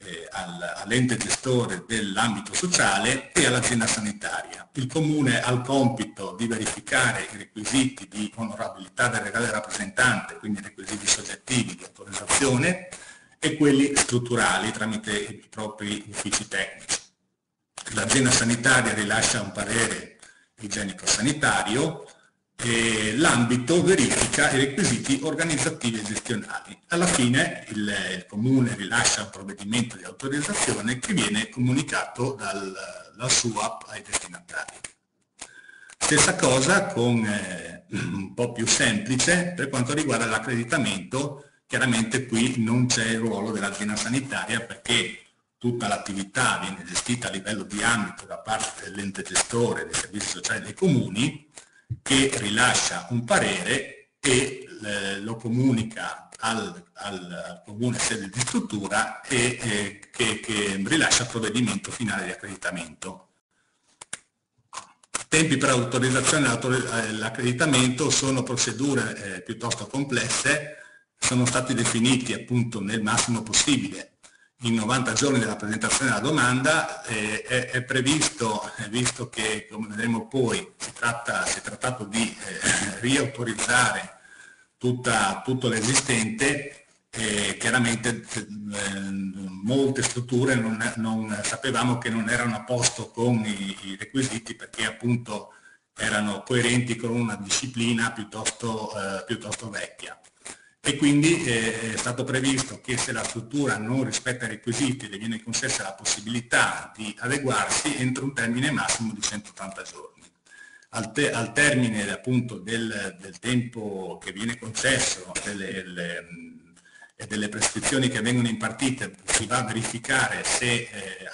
eh, all'ente gestore dell'ambito sociale e all'azienda sanitaria. Il comune ha il compito di verificare i requisiti di onorabilità del regale rappresentante, quindi i requisiti soggettivi di autorizzazione e quelli strutturali tramite i propri uffici tecnici l'azienda sanitaria rilascia un parere igienico-sanitario e l'ambito verifica i requisiti organizzativi e gestionali. Alla fine il, il, comune rilascia un provvedimento di autorizzazione che viene comunicato dal, dal SUAP ai destinatari. Stessa cosa con eh, un po' più semplice per quanto riguarda l'accreditamento, chiaramente qui non c'è il ruolo dell'azienda sanitaria perché tutta l'attività viene gestita a livello di ambito da parte dell'ente gestore dei servizi sociali dei comuni che rilascia un parere e eh, lo comunica al, al, comune sede di struttura e eh, che, che rilascia provvedimento finale di accreditamento. Tempi per autorizzazione all'accreditamento sono procedure eh, piuttosto complesse, sono stati definiti appunto nel massimo possibile in 90 giorni dalla presentazione della domanda, eh, è, è, previsto, visto che come vedremo poi si, tratta, si è trattato di eh, riautorizzare tutta, tutto l'esistente, eh, chiaramente molte strutture non, non, sapevamo che non erano a posto con i, i, requisiti perché appunto erano coerenti con una disciplina piuttosto, eh, piuttosto vecchia e quindi eh, è stato previsto che se la struttura non rispetta i requisiti le viene concessa la possibilità di adeguarsi entro un termine massimo di 180 giorni. Al, te, al termine appunto del, del, tempo che viene concesso delle, le, e delle prescrizioni che vengono impartite si va a verificare se, eh,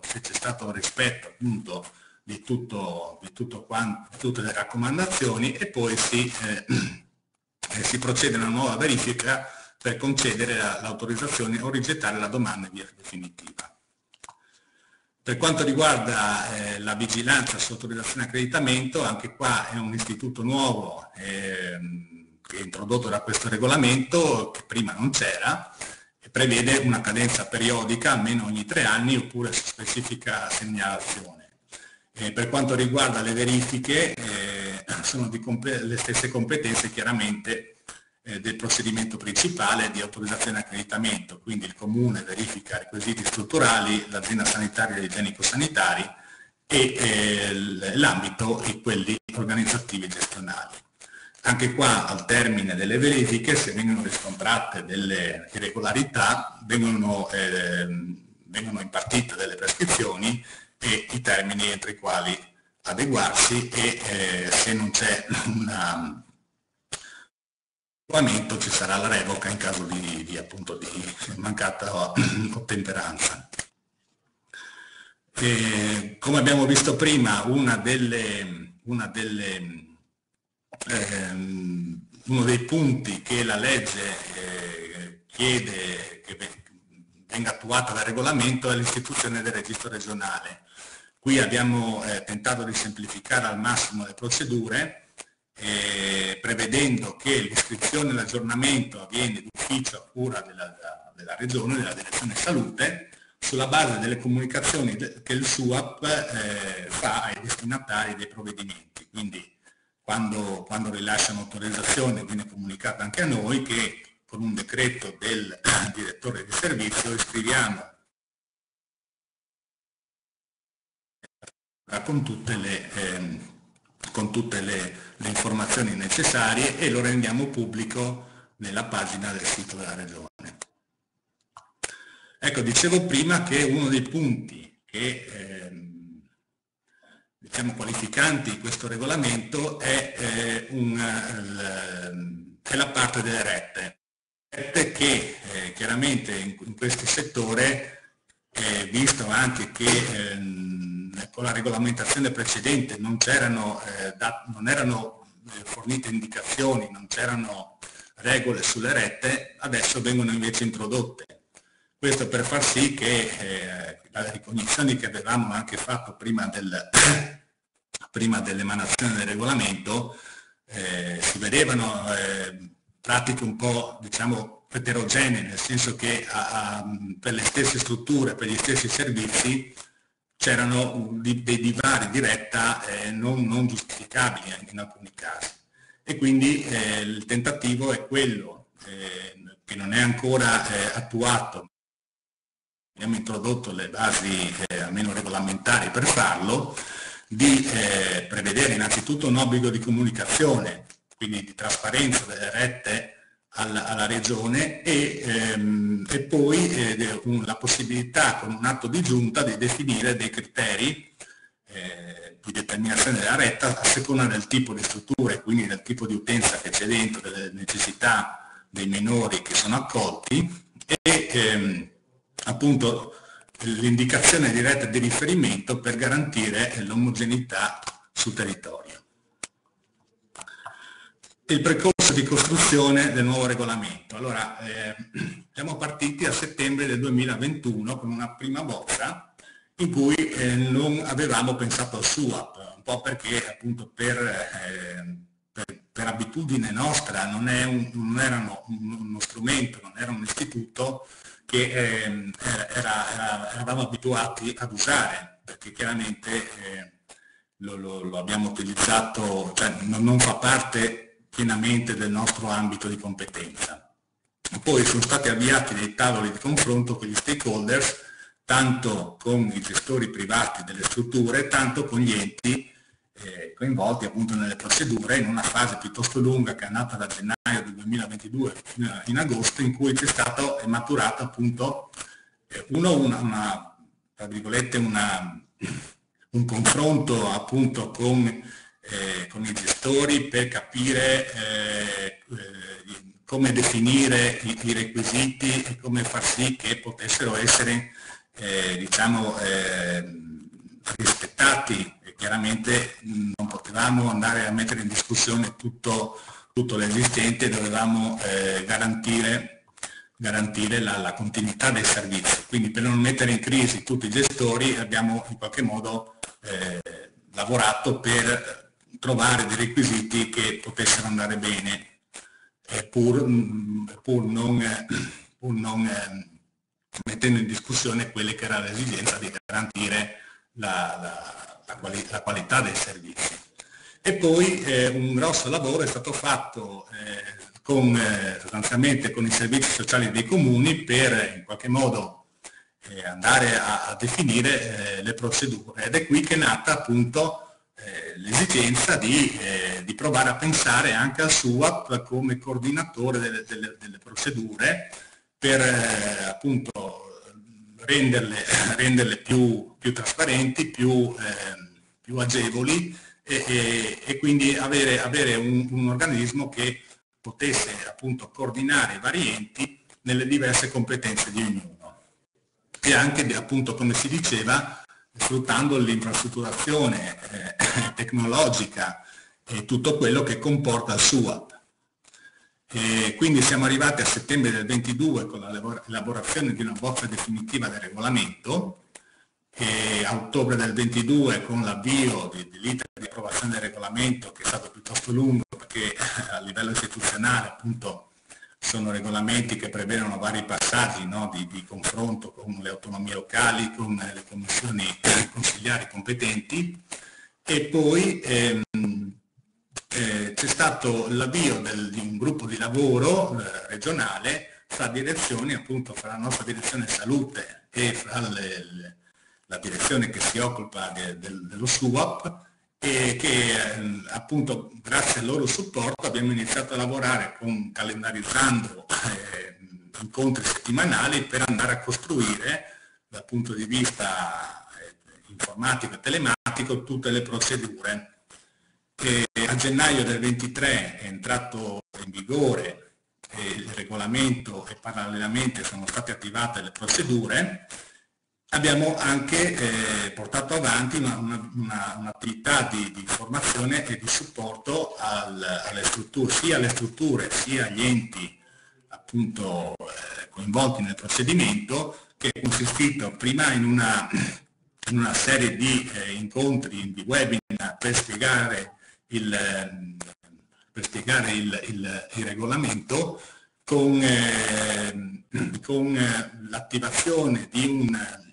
c'è stato rispetto appunto di, tutto, di, tutto quanto, di tutte le raccomandazioni e poi si eh, eh, si procede a una nuova verifica per concedere l'autorizzazione o rigettare la domanda in via definitiva. Per quanto riguarda eh, la vigilanza su autorizzazione e accreditamento, anche qua è un istituto nuovo ehm, introdotto da questo regolamento, che prima non c'era, e prevede una cadenza periodica almeno ogni tre anni oppure specifica segnalazione. Eh, per quanto riguarda le verifiche, eh, sono le stesse competenze chiaramente eh, del procedimento principale di autorizzazione e accreditamento, quindi il comune verifica i requisiti strutturali, l'azienda sanitaria e igienico-sanitari e eh, l'ambito e quelli organizzativi e gestionali. Anche qua al termine delle verifiche, se vengono riscontrate delle irregolarità, vengono, eh, vengono impartite delle prescrizioni e i termini entro i quali adeguarsi e eh, se non c'è un adeguamento ci sarà la revoca in caso di, di, appunto, di mancata ottemperanza. E, come abbiamo visto prima, una delle, una delle, ehm, uno dei punti che la legge eh, chiede che venga attuata dal regolamento è l'istituzione del registro regionale Qui abbiamo eh, tentato di semplificare al massimo le procedure, eh, prevedendo che l'iscrizione e l'aggiornamento avviene d'ufficio a cura della, della Regione, della Direzione Salute, sulla base delle comunicazioni che il SUAP eh, fa ai destinatari dei provvedimenti. Quindi quando, quando rilascia un'autorizzazione viene comunicata anche a noi che con un decreto del direttore di servizio iscriviamo con tutte le, ehm, con tutte le, le informazioni necessarie e lo rendiamo pubblico nella pagina del sito della Regione. Ecco, dicevo prima che uno dei punti che ehm, diciamo qualificanti di questo regolamento è, eh, un, l, è, la parte delle rette, rette che eh, chiaramente in, in, questo settore, eh, visto anche che ehm, con la regolamentazione precedente non, c'erano, eh, non erano eh, fornite indicazioni, non c'erano regole sulle rette, adesso vengono invece introdotte. Questo per far sì che eh, le ricognizioni che avevamo anche fatto prima, del, prima dell'emanazione del regolamento eh, si vedevano eh, pratiche un po' diciamo eterogenee, nel senso che a, a, per le stesse strutture, per gli stessi servizi, c'erano dei divari di retta eh, non, non, giustificabili in alcuni casi. E quindi eh, il tentativo è quello, eh, che non è ancora eh, attuato. Abbiamo introdotto le basi eh, almeno regolamentari per farlo, di eh, prevedere innanzitutto un obbligo di comunicazione, quindi di trasparenza delle rette alla, alla regione e, ehm, e poi eh, un, la possibilità con un atto di giunta di definire dei criteri eh, di determinazione della retta a seconda del tipo di struttura e quindi del tipo di utenza che c'è dentro, delle necessità dei minori che sono accolti e ehm, appunto l'indicazione diretta di riferimento per garantire l'omogeneità sul territorio. Il percorso di costruzione del nuovo regolamento. Allora, eh, siamo partiti a settembre del 2021 con una prima bozza in cui eh, non avevamo pensato al SUAP, un po' perché appunto per, eh, per, per abitudine nostra non, un, non era uno strumento, non era un istituto che ehm, era, era, eravamo abituati ad usare, perché chiaramente eh, lo, lo, lo, abbiamo utilizzato, cioè non, non fa parte pienamente del nostro ambito di competenza. Poi sono stati avviati dei tavoli di confronto con gli stakeholders, tanto con i gestori privati delle strutture, tanto con gli enti eh, coinvolti appunto nelle procedure in una fase piuttosto lunga che è nata da gennaio del 2022 fino in agosto in cui c'è stato e maturato appunto eh, uno una, una, tra virgolette una, un confronto appunto con eh, con i gestori per capire eh, eh, come definire i, i, requisiti e come far sì che potessero essere eh, diciamo, rispettati e chiaramente non potevamo andare a mettere in discussione tutto, tutto l'esistente, dovevamo garantire garantire la, la, continuità dei servizi. Quindi per non mettere in crisi tutti i gestori abbiamo in qualche modo eh, lavorato per trovare dei requisiti che potessero andare bene eh, pur, mm, pur, non, pur non eh, mettendo in discussione quelle che era l'esigenza di garantire la, la, la, quali, la, qualità dei servizi. E poi eh, un grosso lavoro è stato fatto eh, con, eh, sostanzialmente con i servizi sociali dei comuni per in qualche modo eh, andare a, a definire le procedure ed è qui che è nata appunto eh, l'esigenza di, eh, di, provare a pensare anche al SUAP come coordinatore delle, delle, delle procedure per eh, appunto renderle, renderle più, più, trasparenti, più, ehm, più agevoli e, e, e, quindi avere, avere un, un, organismo che potesse appunto coordinare i vari enti nelle diverse competenze di ognuno. E anche appunto come si diceva sfruttando l'infrastrutturazione eh, tecnologica e tutto quello che comporta il SUAP. E quindi siamo arrivati a settembre del 22 con l'elaborazione di una bozza definitiva del regolamento e a ottobre del 22 con l'avvio dell'iter di approvazione del regolamento che è stato piuttosto lungo perché a livello istituzionale appunto sono regolamenti che prevedono vari passaggi no, di, di, confronto con le autonomie locali, con le commissioni consigliari competenti. E poi ehm, eh, c'è stato l'avvio di un gruppo di lavoro eh, regionale fra direzioni, appunto fra la nostra direzione salute e fra le, le, la direzione che si occupa de, de, dello SUAP e che ehm, appunto grazie al loro supporto abbiamo iniziato a lavorare con, calendarizzando eh, incontri settimanali per andare a costruire dal punto di vista eh, informatico e telematico tutte le procedure. E a gennaio del 23 è entrato in vigore il regolamento e parallelamente sono state attivate le procedure abbiamo anche eh, portato avanti un'attività una, una, di, di, formazione e di supporto al, alle strutture, sia alle strutture sia agli enti appunto eh, coinvolti nel procedimento che è consistito prima in una, in una serie di eh, incontri, di webinar per spiegare il, per spiegare il, il, il regolamento con, eh, con l'attivazione di un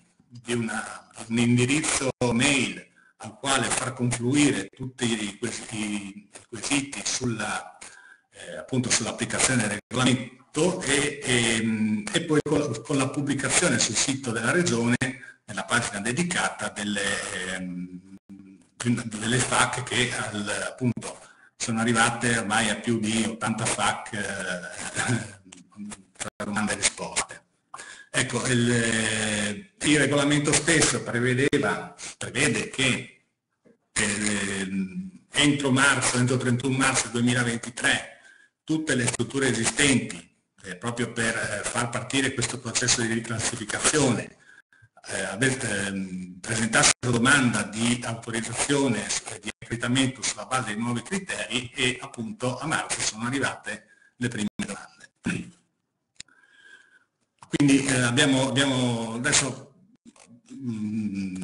di una, un indirizzo mail al quale far confluire tutti questi quesiti sulla, eh, appunto sull'applicazione del regolamento e, e, e poi con, con, la pubblicazione sul sito della regione nella pagina dedicata delle, ehm, delle FAC che al, appunto sono arrivate ormai a più di 80 FAC eh, tra domande e risposte. Ecco, il, eh, il regolamento stesso prevedeva, prevede che eh, entro marzo, entro 31 marzo 2023, tutte le strutture esistenti, eh, proprio per eh, far partire questo processo di riclassificazione, eh, ehm, presentassero domanda di autorizzazione di accreditamento sulla base dei nuovi criteri e appunto a marzo sono arrivate le prime domande. Quindi eh, abbiamo, abbiamo, adesso mh, mm,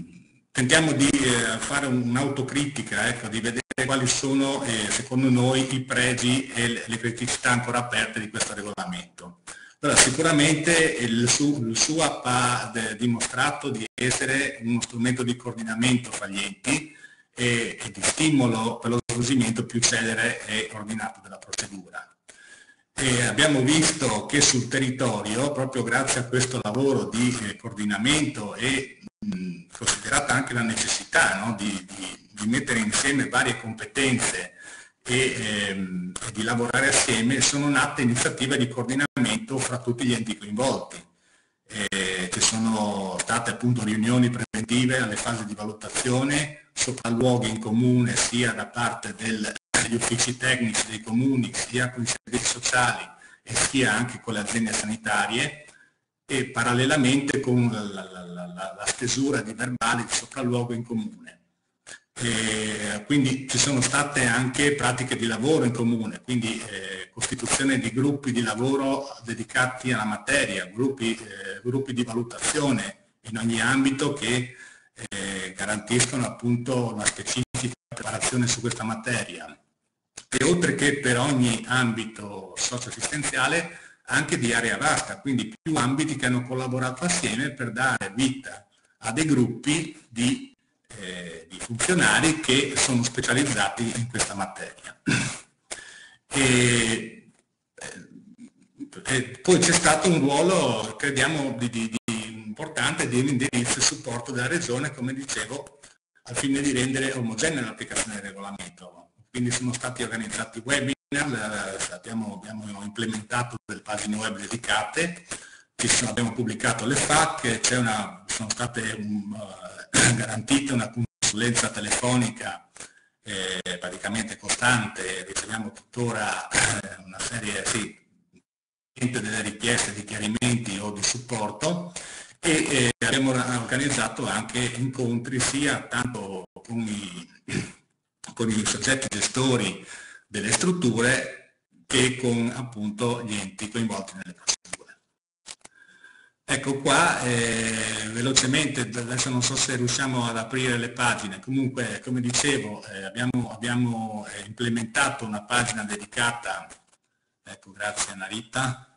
tentiamo di eh, fare un'autocritica, ecco, di vedere quali sono eh, secondo noi i pregi e le, criticità ancora aperte di questo regolamento. Allora, sicuramente il, su, il SUAP ha dimostrato di essere uno strumento di coordinamento fra gli enti e, e di stimolo per lo svolgimento più celere e ordinato della procedura. E abbiamo visto che sul territorio, proprio grazie a questo lavoro di eh, coordinamento e mh, considerata anche la necessità no, di, di, di, mettere insieme varie competenze e, ehm, di lavorare assieme, sono nate iniziative di coordinamento fra tutti gli enti coinvolti. Eh, ci sono state appunto riunioni preventive alle fasi di valutazione, sopralluoghi in comune sia da parte del, degli uffici tecnici dei comuni, sia con i servizi sociali e sia anche con le aziende sanitarie e parallelamente con la, la, la, la stesura di verbali di sopralluogo in comune. E quindi ci sono state anche pratiche di lavoro in comune, quindi eh, costituzione di gruppi di lavoro dedicati alla materia, gruppi, eh, gruppi di valutazione in ogni ambito che eh, garantiscono appunto una specifica preparazione su questa materia e oltre che per ogni ambito socio-assistenziale anche di area vasta, quindi più ambiti che hanno collaborato assieme per dare vita a dei gruppi di, eh, di funzionari che sono specializzati in questa materia. E, eh, e poi c'è stato un ruolo, crediamo, di, di, di importante di indirizzo e supporto della Regione, come dicevo, al fine di rendere omogenea l'applicazione del regolamento quindi sono stati organizzati webinar, eh, abbiamo, abbiamo implementato delle pagine web dedicate, sono, abbiamo pubblicato le FAC, una, sono state um, uh, garantite una consulenza telefonica eh, praticamente costante, riceviamo tuttora eh, una serie sì, delle richieste di chiarimenti o di supporto e eh, abbiamo organizzato anche incontri sia tanto con i con i soggetti gestori delle strutture e con appunto gli enti coinvolti nelle procedure. Ecco qua, eh, velocemente, adesso non so se riusciamo ad aprire le pagine, comunque come dicevo eh, abbiamo, abbiamo eh, implementato una pagina dedicata, ecco grazie Narita,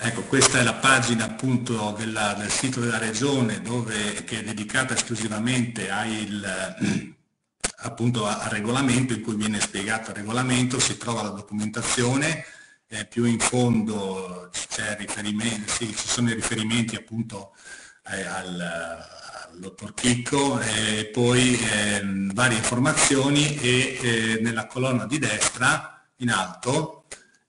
Ecco, questa è la pagina appunto della, del sito della regione dove, che è dedicata esclusivamente al, appunto, al regolamento in cui viene spiegato il regolamento, si trova la documentazione, eh, più in fondo sì, ci sono i riferimenti appunto eh, al, al Chicco e poi eh, varie informazioni e eh, nella colonna di destra in alto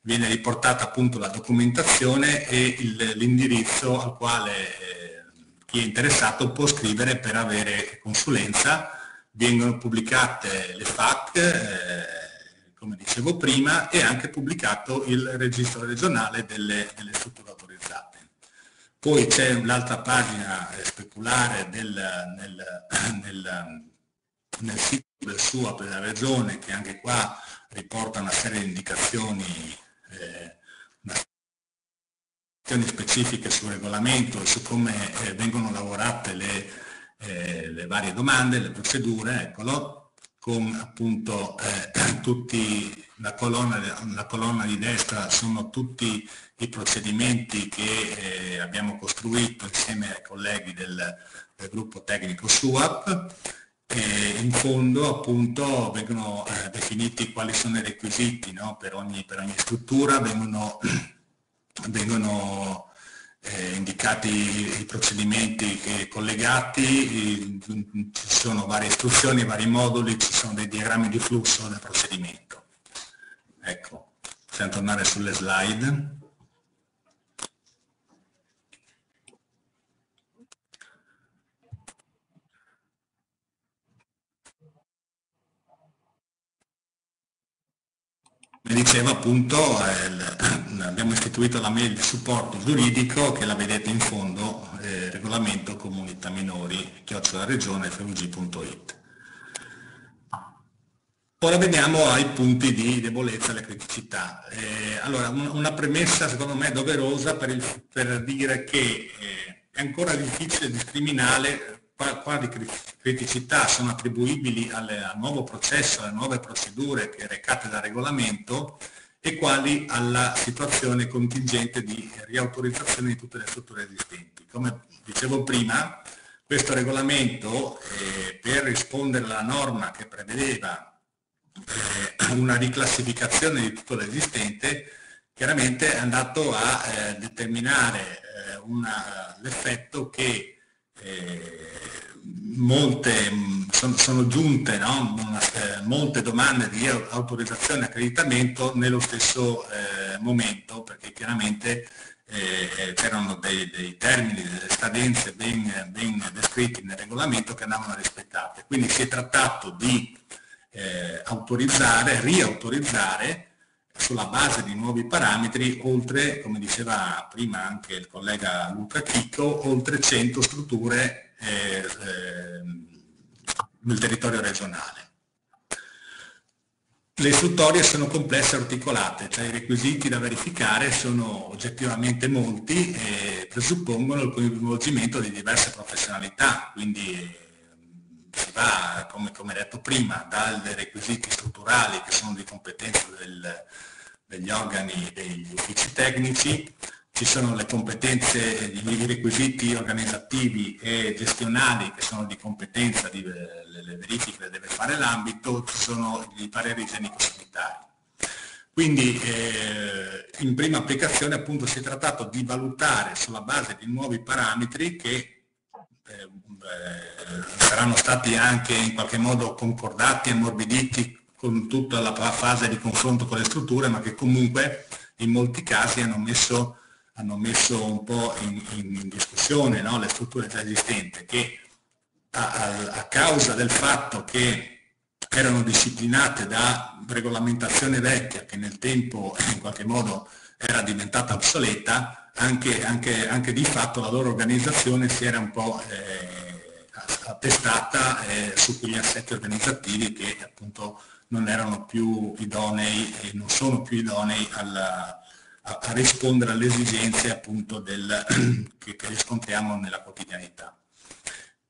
viene riportata appunto la documentazione e l'indirizzo al quale eh, chi è interessato può scrivere per avere consulenza. Vengono pubblicate le FAC, eh, come dicevo prima, e anche pubblicato il registro regionale delle, delle strutture autorizzate. Poi c'è l'altra pagina eh, speculare del, nel, nel, nel sito del SUA della regione che anche qua riporta una serie di indicazioni eh, specifiche sul regolamento e su come eh, vengono lavorate le, eh, le, varie domande, le procedure, eccolo, con appunto eh, tutti, la colonna, la colonna, di destra sono tutti i procedimenti che eh, abbiamo costruito insieme ai colleghi del, del gruppo tecnico SUAP e in fondo appunto vengono eh, definiti quali sono i requisiti no? per, ogni, per, ogni, struttura, vengono, vengono eh, indicati i procedimenti che, collegati, ci sono varie istruzioni, vari moduli, ci sono dei diagrammi di flusso del procedimento. Ecco, possiamo tornare sulle slide. Dicevo appunto, eh, abbiamo istituito la mail di supporto giuridico che la vedete in fondo, eh, regolamento comunità minori, chiocciola regione, fvg.it. Ora veniamo ai punti di debolezza e criticità. Eh, allora, un, una premessa secondo me doverosa per, il, per dire che eh, è ancora difficile discriminare quali criticità sono attribuibili alle, al nuovo processo, alle nuove procedure che recate dal regolamento e quali alla situazione contingente di riautorizzazione di tutte le strutture esistenti. Come dicevo prima, questo regolamento, eh, per rispondere alla norma che prevedeva eh, una riclassificazione di tutto l'esistente, chiaramente è andato a eh, determinare eh, l'effetto che eh, molte, sono, sono giunte no? Una, eh, molte domande di autorizzazione e accreditamento nello stesso eh, momento, perché chiaramente c'erano dei, dei, termini, delle scadenze ben, ben descritti nel regolamento che andavano rispettate. Quindi si è trattato di autorizzare, riautorizzare sulla base di nuovi parametri, oltre, come diceva prima anche il collega Luca Chicco, oltre 100 strutture eh, eh, nel territorio regionale. Le istruttorie sono complesse e articolate, cioè i requisiti da verificare sono oggettivamente molti e presuppongono il coinvolgimento di diverse professionalità, quindi si va, come, come detto prima, dai requisiti strutturali che sono di competenza del, degli organi degli uffici tecnici, ci sono le competenze, i requisiti organizzativi e gestionali che sono di competenza, di, le, le verifiche che deve fare l'ambito, ci sono i pareri igienico-sanitari. Quindi eh, in prima applicazione appunto si è trattato di valutare sulla base di nuovi parametri che eh, saranno stati anche in qualche modo concordati, ammorbiditi con tutta la fase di confronto con le strutture, ma che comunque in molti casi hanno messo, hanno messo un po' in, in discussione no? le strutture già esistenti, che a, a causa del fatto che erano disciplinate da regolamentazione vecchia che nel tempo in qualche modo era diventata obsoleta, anche, anche, anche di fatto la loro organizzazione si era un po' eh, attestata eh, su quegli assetti organizzativi che appunto non erano più idonei e non sono più idonei alla, a, a, rispondere alle esigenze appunto del, che, che riscontriamo nella quotidianità.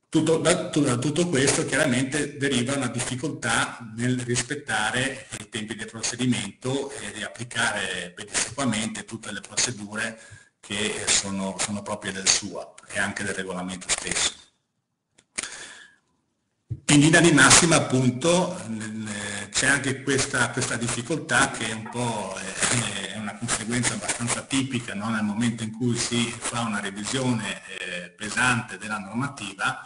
Tutto, da, da, tutto questo chiaramente deriva una difficoltà nel rispettare i tempi del procedimento e di applicare pedissequamente tutte le procedure che sono, sono proprie del SUAP e anche del regolamento stesso. In linea di massima appunto c'è anche questa, questa, difficoltà che è un po' è una conseguenza abbastanza tipica no? nel momento in cui si fa una revisione eh, pesante della normativa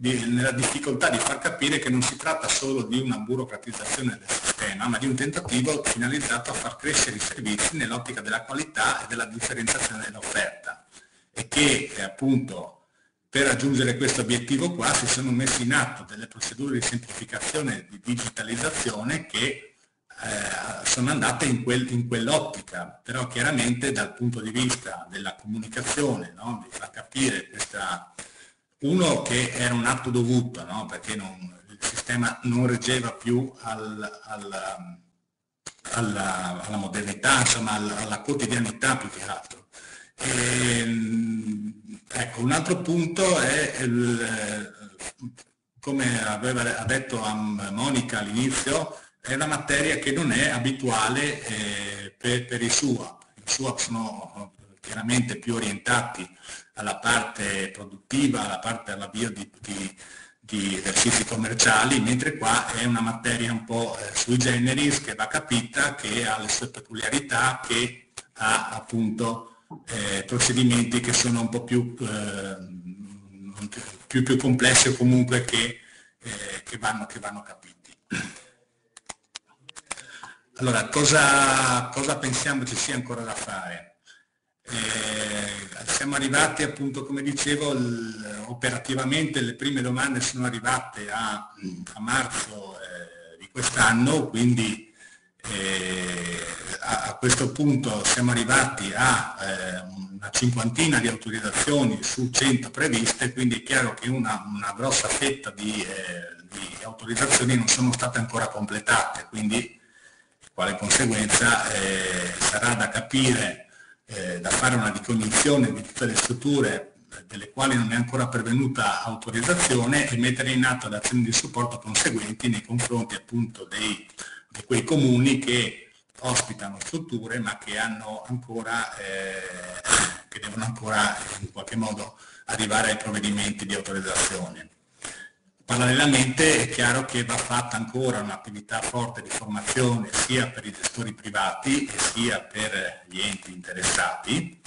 di, nella difficoltà di far capire che non si tratta solo di una burocratizzazione del sistema, ma di un tentativo finalizzato a far crescere i servizi nell'ottica della qualità e della differenziazione dell'offerta e che eh, appunto per raggiungere questo obiettivo qua si sono messi in atto delle procedure di semplificazione e di digitalizzazione che eh, sono andate in, quel, in, quell'ottica, però chiaramente dal punto di vista della comunicazione, no? di far capire questa, uno che era un atto dovuto, no? perché non, il sistema non reggeva più al, al, alla, alla, modernità, insomma alla quotidianità più che altro. E, ehm, ecco, un altro punto è, il, come aveva detto Monica all'inizio, è una materia che non è abituale eh, per, per i SUAP. I SUAP sono chiaramente più orientati alla parte produttiva, alla parte all'avvio di, di, di, esercizi commerciali, mentre qua è una materia un po' eh, sui generis che va capita, che ha le sue peculiarità, che ha appunto eh, procedimenti che sono un po' più, eh, più, più complessi o comunque che, eh, che, vanno, che vanno capiti. Allora, cosa, cosa pensiamo ci sia ancora da fare? Eh, siamo arrivati appunto, come dicevo, operativamente le prime domande sono arrivate a, a marzo eh, di quest'anno, quindi eh, a, a, questo punto siamo arrivati a eh, una cinquantina di autorizzazioni su 100 previste, quindi è chiaro che una, una grossa fetta di, eh, di, autorizzazioni non sono state ancora completate, quindi quale conseguenza eh, sarà da capire, eh, da fare una ricognizione di tutte le strutture delle quali non è ancora pervenuta autorizzazione e mettere in atto le azioni di supporto conseguenti nei confronti appunto dei, di quei comuni che ospitano strutture ma che hanno ancora, eh, che devono ancora in qualche modo arrivare ai provvedimenti di autorizzazione. Parallelamente è chiaro che va fatta ancora un'attività forte di formazione sia per i gestori privati sia per gli enti interessati,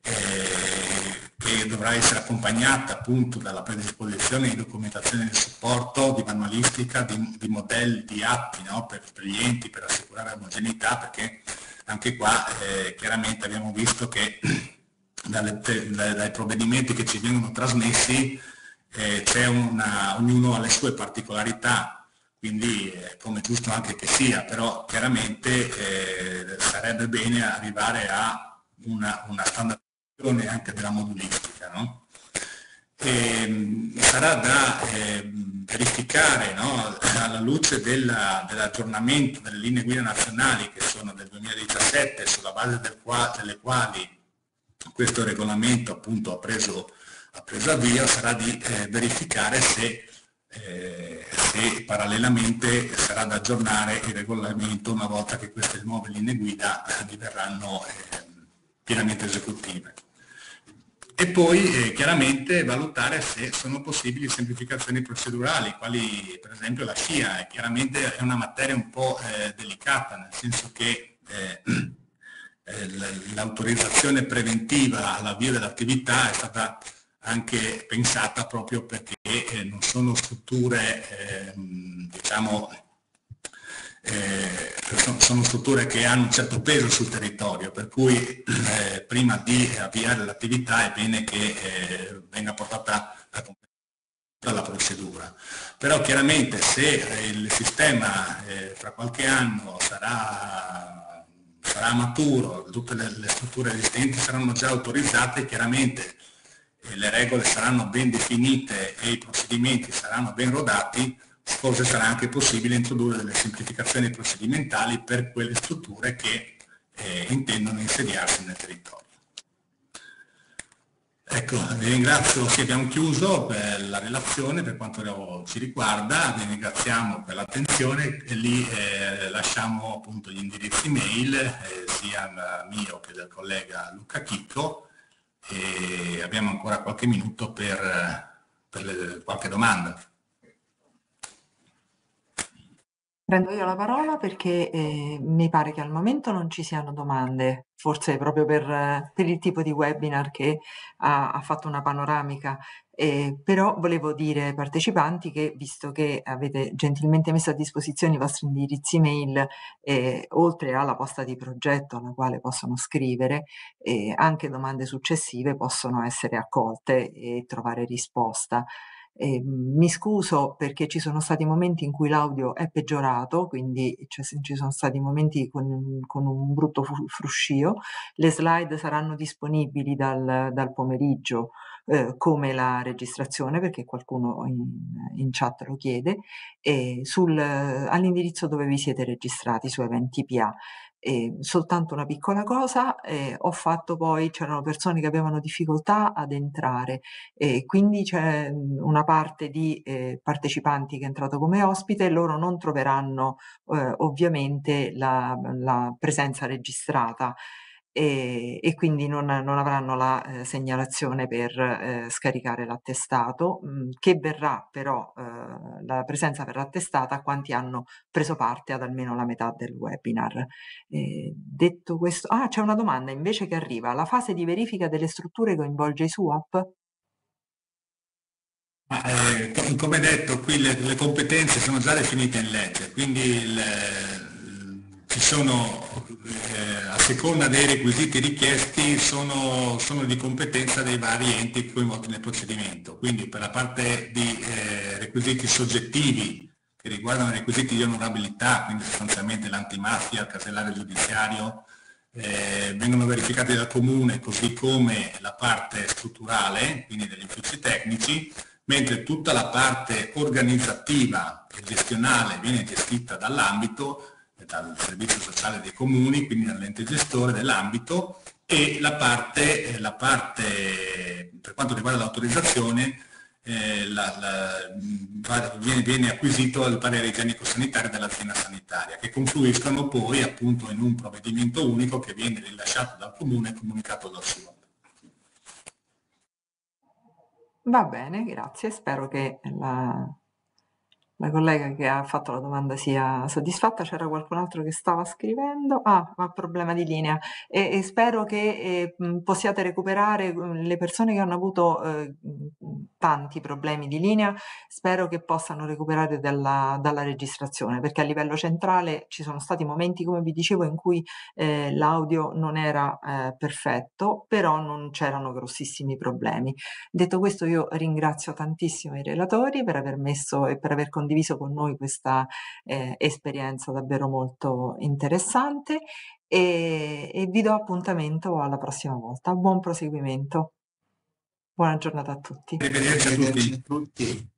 eh, che dovrà essere accompagnata appunto dalla predisposizione di documentazione di supporto, di manualistica, di, di modelli, di atti no? per, per, gli enti, per assicurare omogeneità, perché anche qua eh, chiaramente abbiamo visto che dalle, dai provvedimenti che ci vengono trasmessi eh, una, ognuno ha le sue particolarità, quindi eh, come giusto anche che sia, però chiaramente eh, sarebbe bene arrivare a una, una standard anche della modulistica. No? E, sarà da eh, verificare no, alla luce dell'aggiornamento delle linee guida nazionali che sono del 2017 sulla base del qua, delle quali questo regolamento appunto ha preso, ha preso avvio sarà di eh, verificare se, eh, se, parallelamente sarà da aggiornare il regolamento una volta che queste nuove linee guida diverranno eh, pienamente esecutive. E poi eh, chiaramente valutare se sono possibili semplificazioni procedurali, quali per esempio la SCIA, chiaramente è una materia un po' eh, delicata, nel senso che l'autorizzazione preventiva all'avvio dell'attività è stata anche pensata proprio perché eh, non sono strutture ehm, diciamo eh, sono strutture che hanno un certo peso sul territorio, per cui eh, prima di avviare l'attività è bene che eh, venga portata la procedura. Però chiaramente se il sistema eh, tra qualche anno sarà, sarà maturo, tutte le, le, strutture esistenti saranno già autorizzate, chiaramente eh, le regole saranno ben definite e i procedimenti saranno ben rodati, forse sarà anche possibile introdurre delle semplificazioni procedimentali per quelle strutture che eh, intendono insediarsi nel territorio. Ecco, vi ringrazio che abbiamo chiuso per la relazione per quanto ci riguarda, vi ringraziamo per l'attenzione e lì eh, lasciamo appunto gli indirizzi mail eh, sia mio che del collega Luca Chicco e abbiamo ancora qualche minuto per, per le, qualche domanda. Prendo io la parola perché eh, mi pare che al momento non ci siano domande, forse proprio per, per il tipo di webinar che ha, ha fatto una panoramica, eh, però volevo dire ai partecipanti che visto che avete gentilmente messo a disposizione i vostri indirizzi mail, eh, oltre alla posta di progetto alla quale possono scrivere, eh, anche domande successive possono essere accolte e trovare risposta. Eh, mi scuso perché ci sono stati momenti in cui l'audio è peggiorato, quindi cioè, ci sono stati momenti con, con un brutto fruscio. Le slide saranno disponibili dal, dal pomeriggio eh, come la registrazione, perché qualcuno in, in chat lo chiede, e sul, all'indirizzo dove vi siete registrati su Eventi PA. E soltanto una piccola cosa, eh, ho fatto poi, c'erano persone che avevano difficoltà ad entrare e quindi c'è una parte di eh, partecipanti che è entrato come ospite, loro non troveranno eh, ovviamente la, la presenza registrata e, e quindi non, non, avranno la eh, segnalazione per eh, scaricare l'attestato, mh, mm, che verrà però, eh, la presenza verrà attestata a quanti hanno preso parte ad almeno la metà del webinar. detto questo, ah c'è una domanda invece che arriva, la fase di verifica delle strutture coinvolge i SUAP? Eh, come detto, qui le, le, competenze sono già definite in legge, quindi il, ci sono, eh, a seconda dei requisiti richiesti, sono, sono, di competenza dei vari enti coinvolti nel procedimento. Quindi per la parte di eh, requisiti soggettivi, che riguardano i requisiti di onorabilità, quindi sostanzialmente l'antimafia, il casellario giudiziario, eh, vengono verificati dal comune così come la parte strutturale, quindi degli uffici tecnici, mentre tutta la parte organizzativa e gestionale viene gestita dall'ambito, dal servizio sociale dei comuni, quindi dall'ente gestore dell'ambito e la parte, la parte, per quanto riguarda l'autorizzazione, eh, la, la, viene, viene, acquisito il parere igienico-sanitario dell'azienda sanitaria, che confluiscono poi appunto in un provvedimento unico che viene rilasciato dal comune e comunicato dal suo. Va bene, grazie. Spero che la, la collega che ha fatto la domanda sia soddisfatta. C'era qualcun altro che stava scrivendo? Ah, ha problema di linea. E, e spero che eh, possiate recuperare le persone che hanno avuto eh, tanti problemi di linea, spero che possano recuperare dalla, dalla, registrazione, perché a livello centrale ci sono stati momenti, come vi dicevo, in cui eh, l'audio non era eh, perfetto, però non c'erano grossissimi problemi. Detto questo, io ringrazio tantissimo i relatori per aver messo e per aver condiviso condiviso con noi questa eh, esperienza davvero molto interessante e, e vi do appuntamento alla prossima volta. Buon proseguimento. Buona giornata a tutti. Arrivederci a tutti.